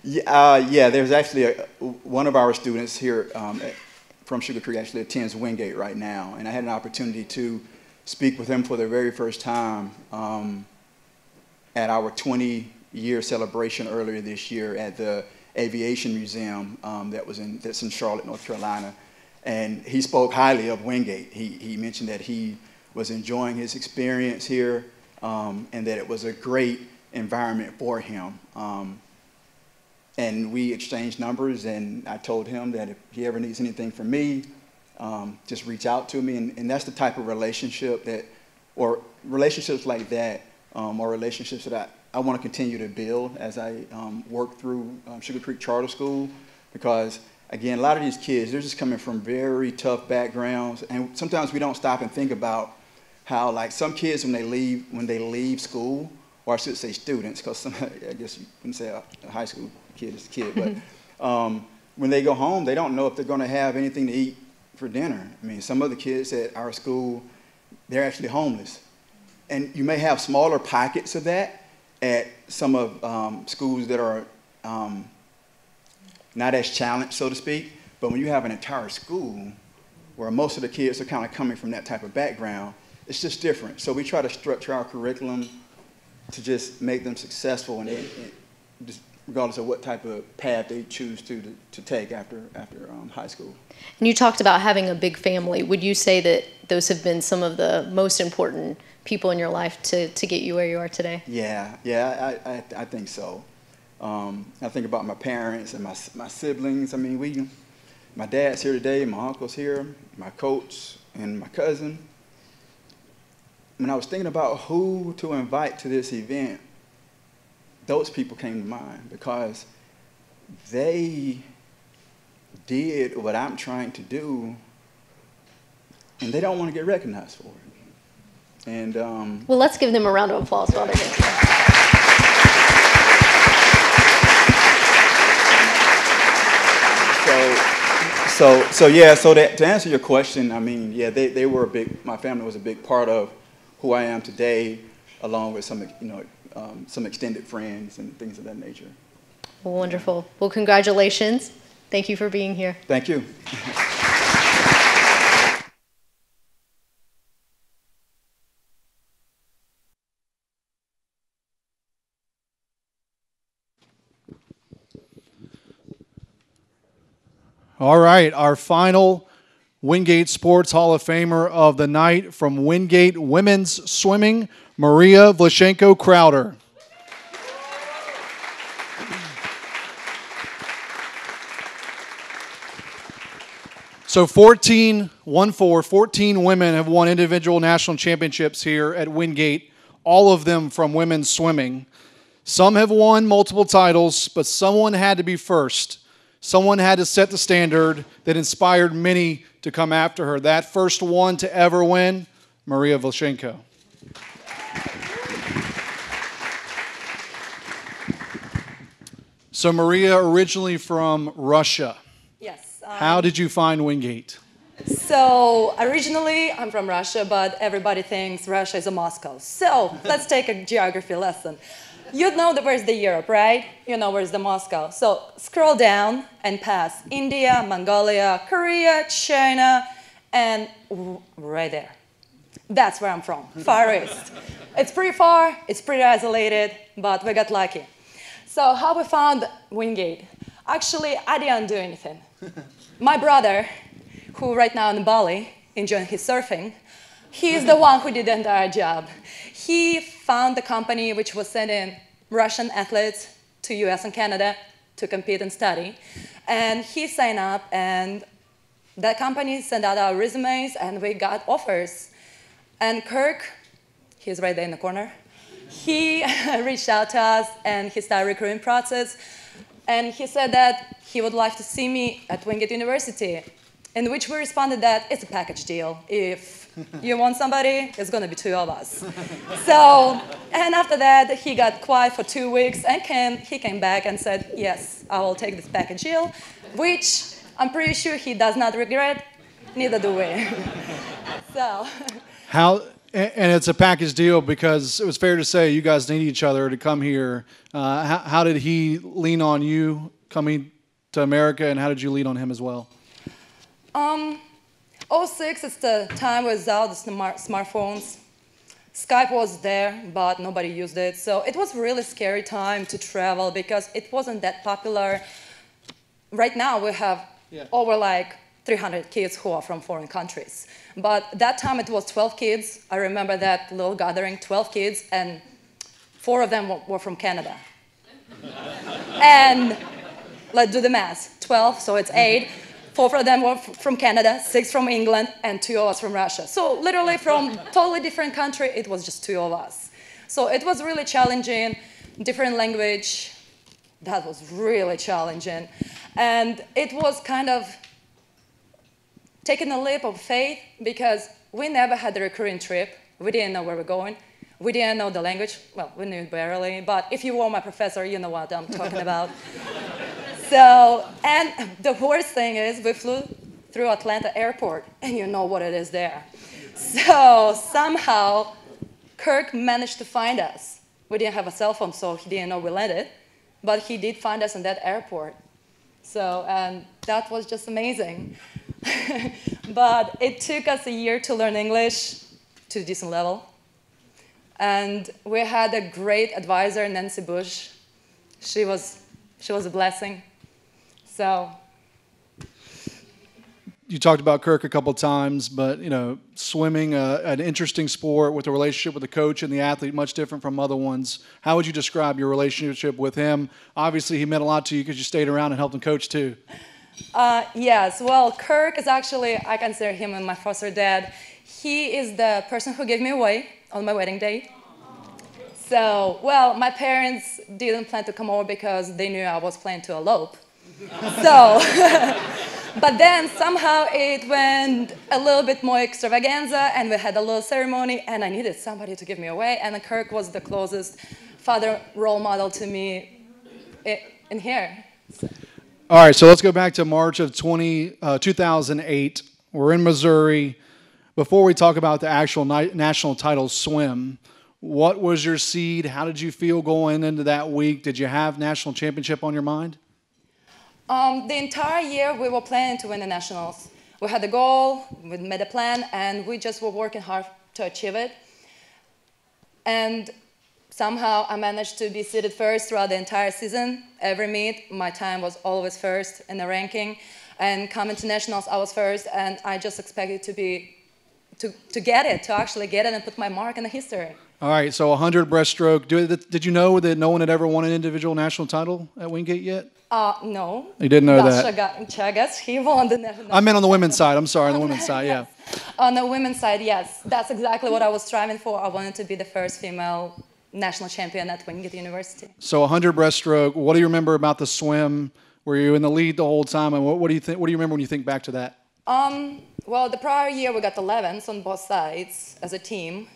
Yeah, uh, yeah, there's actually a, one of our students here um, from Sugar Creek actually attends Wingate right now, and I had an opportunity to speak with him for the very first time um, at our 20-year celebration earlier this year at the Aviation Museum um, that was in that's in Charlotte, North Carolina, and he spoke highly of Wingate. He he mentioned that he was enjoying his experience here, um, and that it was a great environment for him. Um, and we exchanged numbers, and I told him that if he ever needs anything from me, um, just reach out to me. And, and that's the type of relationship that, or relationships like that, um, are relationships that I, I want to continue to build as I um, work through um, Sugar Creek Charter School, because again, a lot of these kids, they're just coming from very tough backgrounds, and sometimes we don't stop and think about how, like, some kids when they leave, when they leave school, or I should say students, because I guess you wouldn't say a high school kid is a kid, but um, when they go home, they don't know if they're going to have anything to eat for dinner. I mean, some of the kids at our school, they're actually homeless. And you may have smaller pockets of that at some of um, schools that are um, not as challenged, so to speak. But when you have an entire school where most of the kids are kind of coming from that type of background, it's just different. So we try to structure our curriculum to just make them successful and, and just regardless of what type of path they choose to to, to take after after um, high school. And you talked about having a big family. Would you say that those have been some of the most important people in your life to, to get you where you are today? Yeah, yeah, I, I, I think so. Um, I think about my parents and my, my siblings. I mean, we, my dad's here today, my uncle's here, my coach, and my cousin. When I was thinking about who to invite to this event, those people came to mind because they did what I'm trying to do, and they don't want to get recognized for it. And um, well, let's give them a round of applause while they're here. So, so, so yeah. So that, to answer your question, I mean, yeah, they, they were a big. My family was a big part of who I am today, along with some, you know, um, some extended friends and things of that nature. Well, wonderful. Well, congratulations. Thank you for being here. Thank you. All right, our final Wingate Sports Hall of Famer of the night from Wingate Women's Swimming, Maria Vlashenko Crowder. So 14, 1 4, 14 women have won individual national championships here at Wingate, all of them from women's swimming. Some have won multiple titles, but someone had to be first. Someone had to set the standard that inspired many to come after her. That first one to ever win, Maria Vlashenko. So, Maria, originally from Russia. Yes. Um, How did you find Wingate? So, originally, I'm from Russia, but everybody thinks Russia is a Moscow. So, let's take a geography lesson. You know the, where's the Europe, right? You know where's the Moscow. So, scroll down and pass India, Mongolia, Korea, China, and right there. That's where I'm from, Far East. It's pretty far, it's pretty isolated, but we got lucky. So how we found Wingate? Actually, I didn't do anything. My brother, who right now in Bali, enjoying his surfing, he is the one who did the entire job. He found the company which was sending Russian athletes to US and Canada to compete and study. And he signed up and that company sent out our resumes and we got offers. And Kirk, he's right there in the corner, he reached out to us and he started recruiting process. And he said that he would like to see me at Wingate University, in which we responded that it's a package deal. If you want somebody, it's going to be two of us. so, and after that, he got quiet for two weeks and came, he came back and said, yes, I will take this package deal, which I'm pretty sure he does not regret, neither do we. so. How, and it's a package deal because it was fair to say you guys need each other to come here. Uh, how, how, did he lean on you coming to America, and how did you lean on him as well? Um, 06 is the time without the smart smartphones. Skype was there, but nobody used it. So it was really scary time to travel because it wasn't that popular. Right now we have yeah. over like 300 kids who are from foreign countries. But that time it was 12 kids. I remember that little gathering, 12 kids, and four of them were from Canada. and let's do the math. 12, so it's eight. Four of them were from Canada, six from England, and two of us from Russia. So literally from totally different country, it was just two of us. So it was really challenging, different language. That was really challenging. And it was kind of taking a leap of faith because we never had a recurring trip. We didn't know where we're going. We didn't know the language. Well, we knew barely, but if you were my professor, you know what I'm talking about. so, and the worst thing is we flew through Atlanta airport, and you know what it is there. So somehow, Kirk managed to find us. We didn't have a cell phone, so he didn't know we landed, but he did find us in that airport. So, and that was just amazing. but it took us a year to learn English to a decent level. And we had a great advisor, Nancy Bush. She was, she was a blessing. So. You talked about Kirk a couple times, but you know, swimming, uh, an interesting sport with a relationship with the coach and the athlete, much different from other ones. How would you describe your relationship with him? Obviously, he meant a lot to you because you stayed around and helped him coach too. Uh, yes, well, Kirk is actually, I consider him my foster dad. He is the person who gave me away on my wedding day. So, well, my parents didn't plan to come over because they knew I was planning to elope. so, but then somehow it went a little bit more extravaganza and we had a little ceremony and I needed somebody to give me away and Kirk was the closest father role model to me in here. All right, so let's go back to March of 20, uh, 2008. We're in Missouri. Before we talk about the actual national title swim, what was your seed? How did you feel going into that week? Did you have national championship on your mind? Um, the entire year we were planning to win the nationals. We had a goal, we made a plan, and we just were working hard to achieve it. And somehow I managed to be seeded first throughout the entire season. Every meet, my time was always first in the ranking. And coming to nationals, I was first, and I just expected to be, to, to get it, to actually get it and put my mark in the history. All right, so 100 breaststroke. Did you know that no one had ever won an individual national title at Wingate yet? Uh, no. You didn't know Dasha that? Chagas, he won the national I meant on the women's side. I'm sorry, on the women's side, yeah. On the women's side, yes. That's exactly what I was striving for. I wanted to be the first female national champion at Wingate University. So 100 breaststroke. What do you remember about the swim? Were you in the lead the whole time? And what, what do you think? What do you remember when you think back to that? Um, well, the prior year we got 11s on both sides as a team.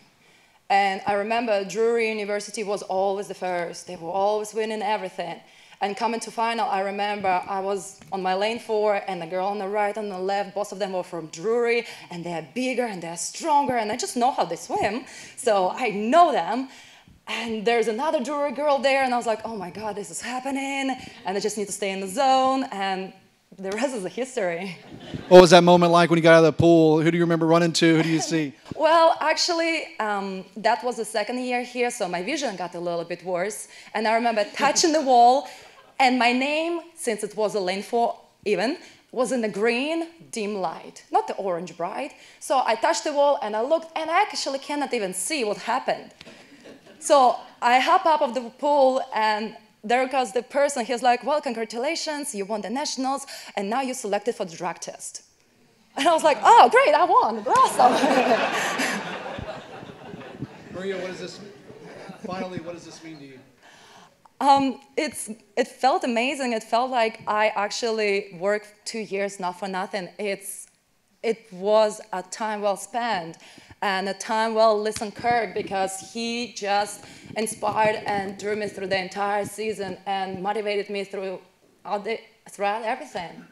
And I remember Drury University was always the first. They were always winning everything. And coming to final, I remember I was on my lane four, and the girl on the right and the left, both of them were from Drury, and they're bigger and they're stronger, and I just know how they swim. So I know them. And there's another Drury girl there, and I was like, oh my God, this is happening. And I just need to stay in the zone, and the rest is a history. What was that moment like when you got out of the pool? Who do you remember running to? Who do you see? well, actually, um, that was the second year here, so my vision got a little bit worse. And I remember touching the wall, and my name, since it was a lane four even, was in the green dim light, not the orange bright. So I touched the wall and I looked, and I actually cannot even see what happened. So I hop up of the pool and there goes the person, he's like, well, congratulations, you won the nationals, and now you're selected for the drug test. And I was like, oh, great, I won, awesome. Maria, what does this, finally, what does this mean to you? Um, it's, it felt amazing. It felt like I actually worked two years not for nothing. It's, it was a time well spent and a time well listen Kirk because he just inspired and drew me through the entire season and motivated me through all the, throughout everything.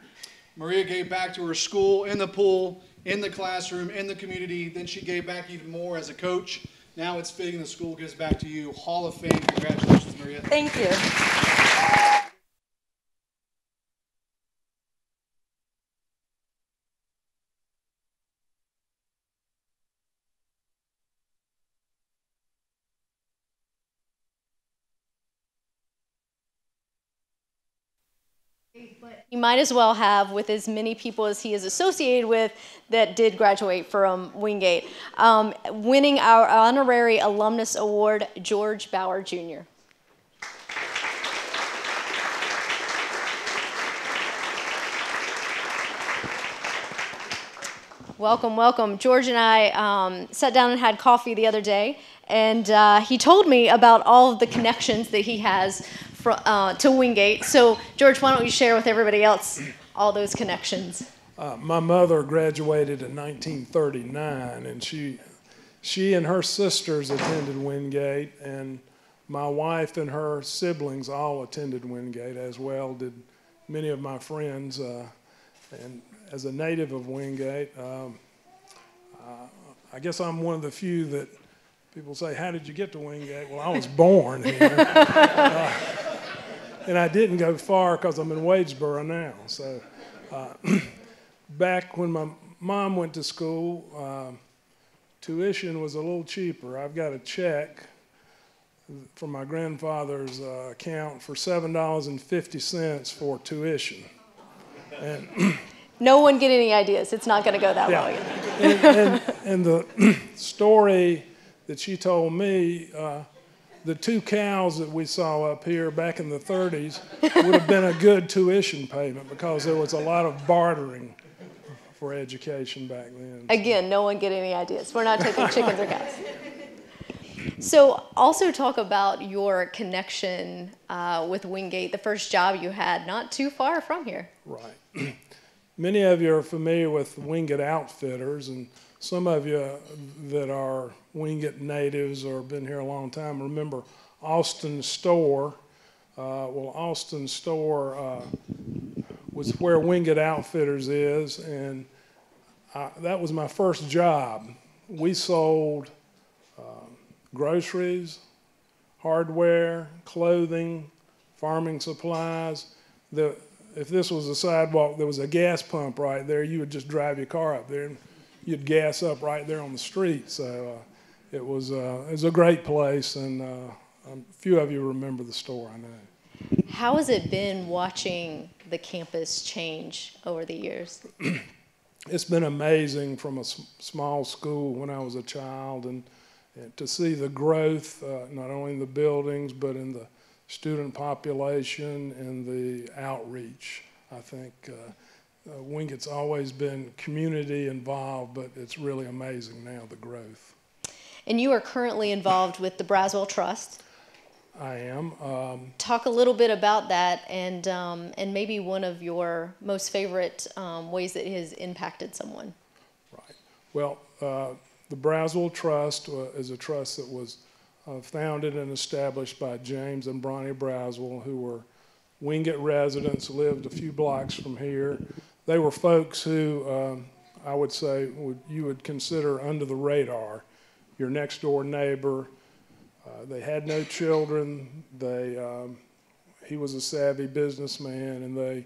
Maria gave back to her school, in the pool, in the classroom, in the community. Then she gave back even more as a coach. Now it's fitting the school gives back to you. Hall of Fame. Congratulations, Maria. Thank you. but he might as well have with as many people as he is associated with that did graduate from Wingate, um, winning our honorary alumnus award, George Bower Jr. Welcome, welcome. George and I um, sat down and had coffee the other day, and uh, he told me about all of the connections that he has uh, to Wingate. So, George, why don't you share with everybody else all those connections? Uh, my mother graduated in 1939, and she, she and her sisters attended Wingate, and my wife and her siblings all attended Wingate as well. Did many of my friends, uh, and as a native of Wingate, um, uh, I guess I'm one of the few that people say, "How did you get to Wingate?" Well, I was born here, uh, and I didn't go far because I'm in Wadesboro now. So. Uh, back when my mom went to school, um, tuition was a little cheaper. I've got a check from my grandfather's uh, account for seven dollars and fifty cents for tuition. And no one get any ideas. It's not going to go that yeah. well. and, and, and, the story that she told me. The two cows that we saw up here back in the 30s would have been a good tuition payment because there was a lot of bartering for education back then. Again, no one get any ideas. We're not taking chickens or cows. So, also talk about your connection uh, with Wingate, the first job you had not too far from here. Right. Many of you are familiar with Wingate Outfitters, and some of you that are Wingate natives or been here a long time remember Austin Store. Uh, well, Austin Store uh, was where Wingate Outfitters is, and I, that was my first job. We sold uh, groceries, hardware, clothing, farming supplies. The, if this was a sidewalk, there was a gas pump right there. You would just drive your car up there, and you'd gas up right there on the street. So uh, it was uh, it was a great place, and uh, a few of you remember the store. I know. How has it been watching the campus change over the years? it's been amazing from a small school when I was a child, and, and to see the growth uh, not only in the buildings but in the student population and the outreach. I think uh, uh, Wingate's always been community involved, but it's really amazing now the growth. And you are currently involved with the Braswell Trust. I am. Um, Talk a little bit about that and, um, and maybe one of your most favorite um, ways that it has impacted someone. Right. Well, uh, the Braswell Trust uh, is a trust that was uh, founded and established by James and Bronnie Braswell, who were Wingate residents, lived a few blocks from here. They were folks who um, I would say would, you would consider under the radar, your next door neighbor. Uh, they had no children. They, um, he was a savvy businessman, and they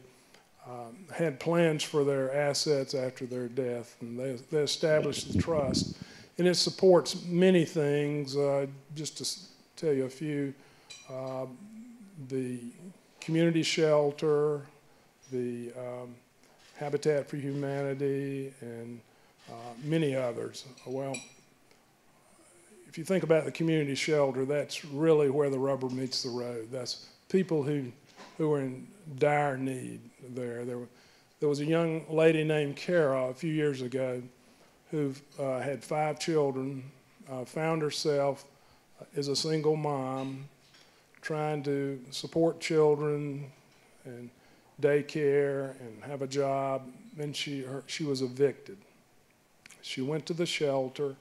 um, had plans for their assets after their death, and they, they established the trust. And it supports many things. Uh, just to tell you a few, uh, the community shelter, the um, Habitat for Humanity, and uh, many others. Well, if you think about the community shelter, that's really where the rubber meets the road. That's people who, who are in dire need there. There, there was a young lady named Kara a few years ago who uh, had five children, uh, found herself as a single mom, trying to support children and daycare and have a job. Then she, her, she was evicted. She went to the shelter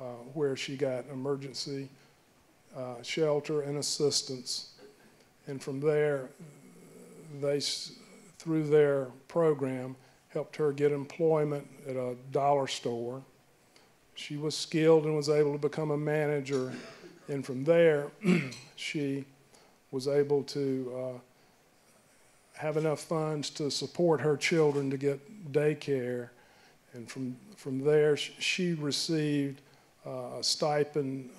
uh, where she got emergency uh, shelter and assistance. And from there, they, through their program, helped her get employment at a dollar store. She was skilled and was able to become a manager. And from there, she was able to uh, have enough funds to support her children to get daycare. And from, from there, she received uh, a stipend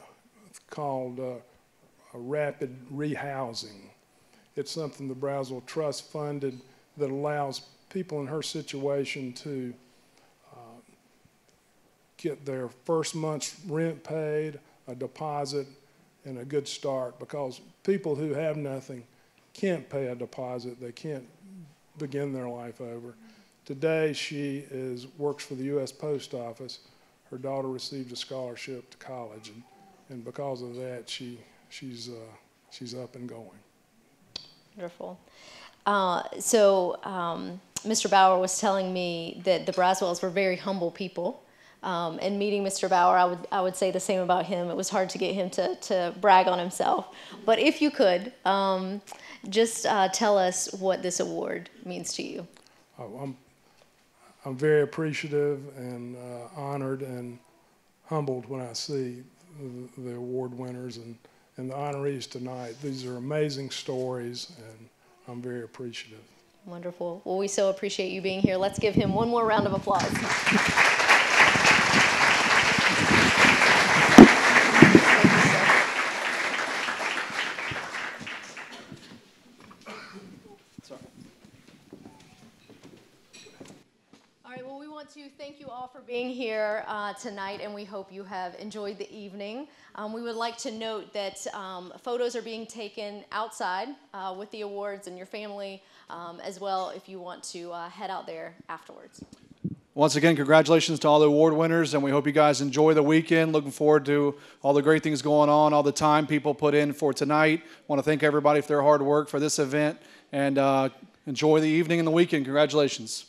called uh, rapid rehousing. It's something the Braswell Trust funded that allows people in her situation to uh, get their first month's rent paid, a deposit, and a good start because people who have nothing can't pay a deposit, they can't begin their life over. Today, she is, works for the U.S. Post Office. Her daughter received a scholarship to college, and, and because of that, she, she's, uh, she's up and going. Wonderful. Uh, so, um, Mr. Bower was telling me that the Braswells were very humble people. Um, and meeting Mr. Bower, I would, I would say the same about him. It was hard to get him to, to brag on himself. But if you could, um, just uh, tell us what this award means to you. Oh, I'm, I'm very appreciative and uh, honored and humbled when I see the, the award winners and, and the honorees tonight. These are amazing stories, and I'm very appreciative. Wonderful. Well, we so appreciate you being here. Let's give him one more round of applause. All right, well, we want to thank you all for being here uh, tonight, and we hope you have enjoyed the evening. Um, we would like to note that um, photos are being taken outside uh, with the awards and your family um, as well if you want to uh, head out there afterwards. Once again, congratulations to all the award winners, and we hope you guys enjoy the weekend. Looking forward to all the great things going on, all the time people put in for tonight. Want to thank everybody for their hard work for this event, and uh, enjoy the evening and the weekend. Congratulations.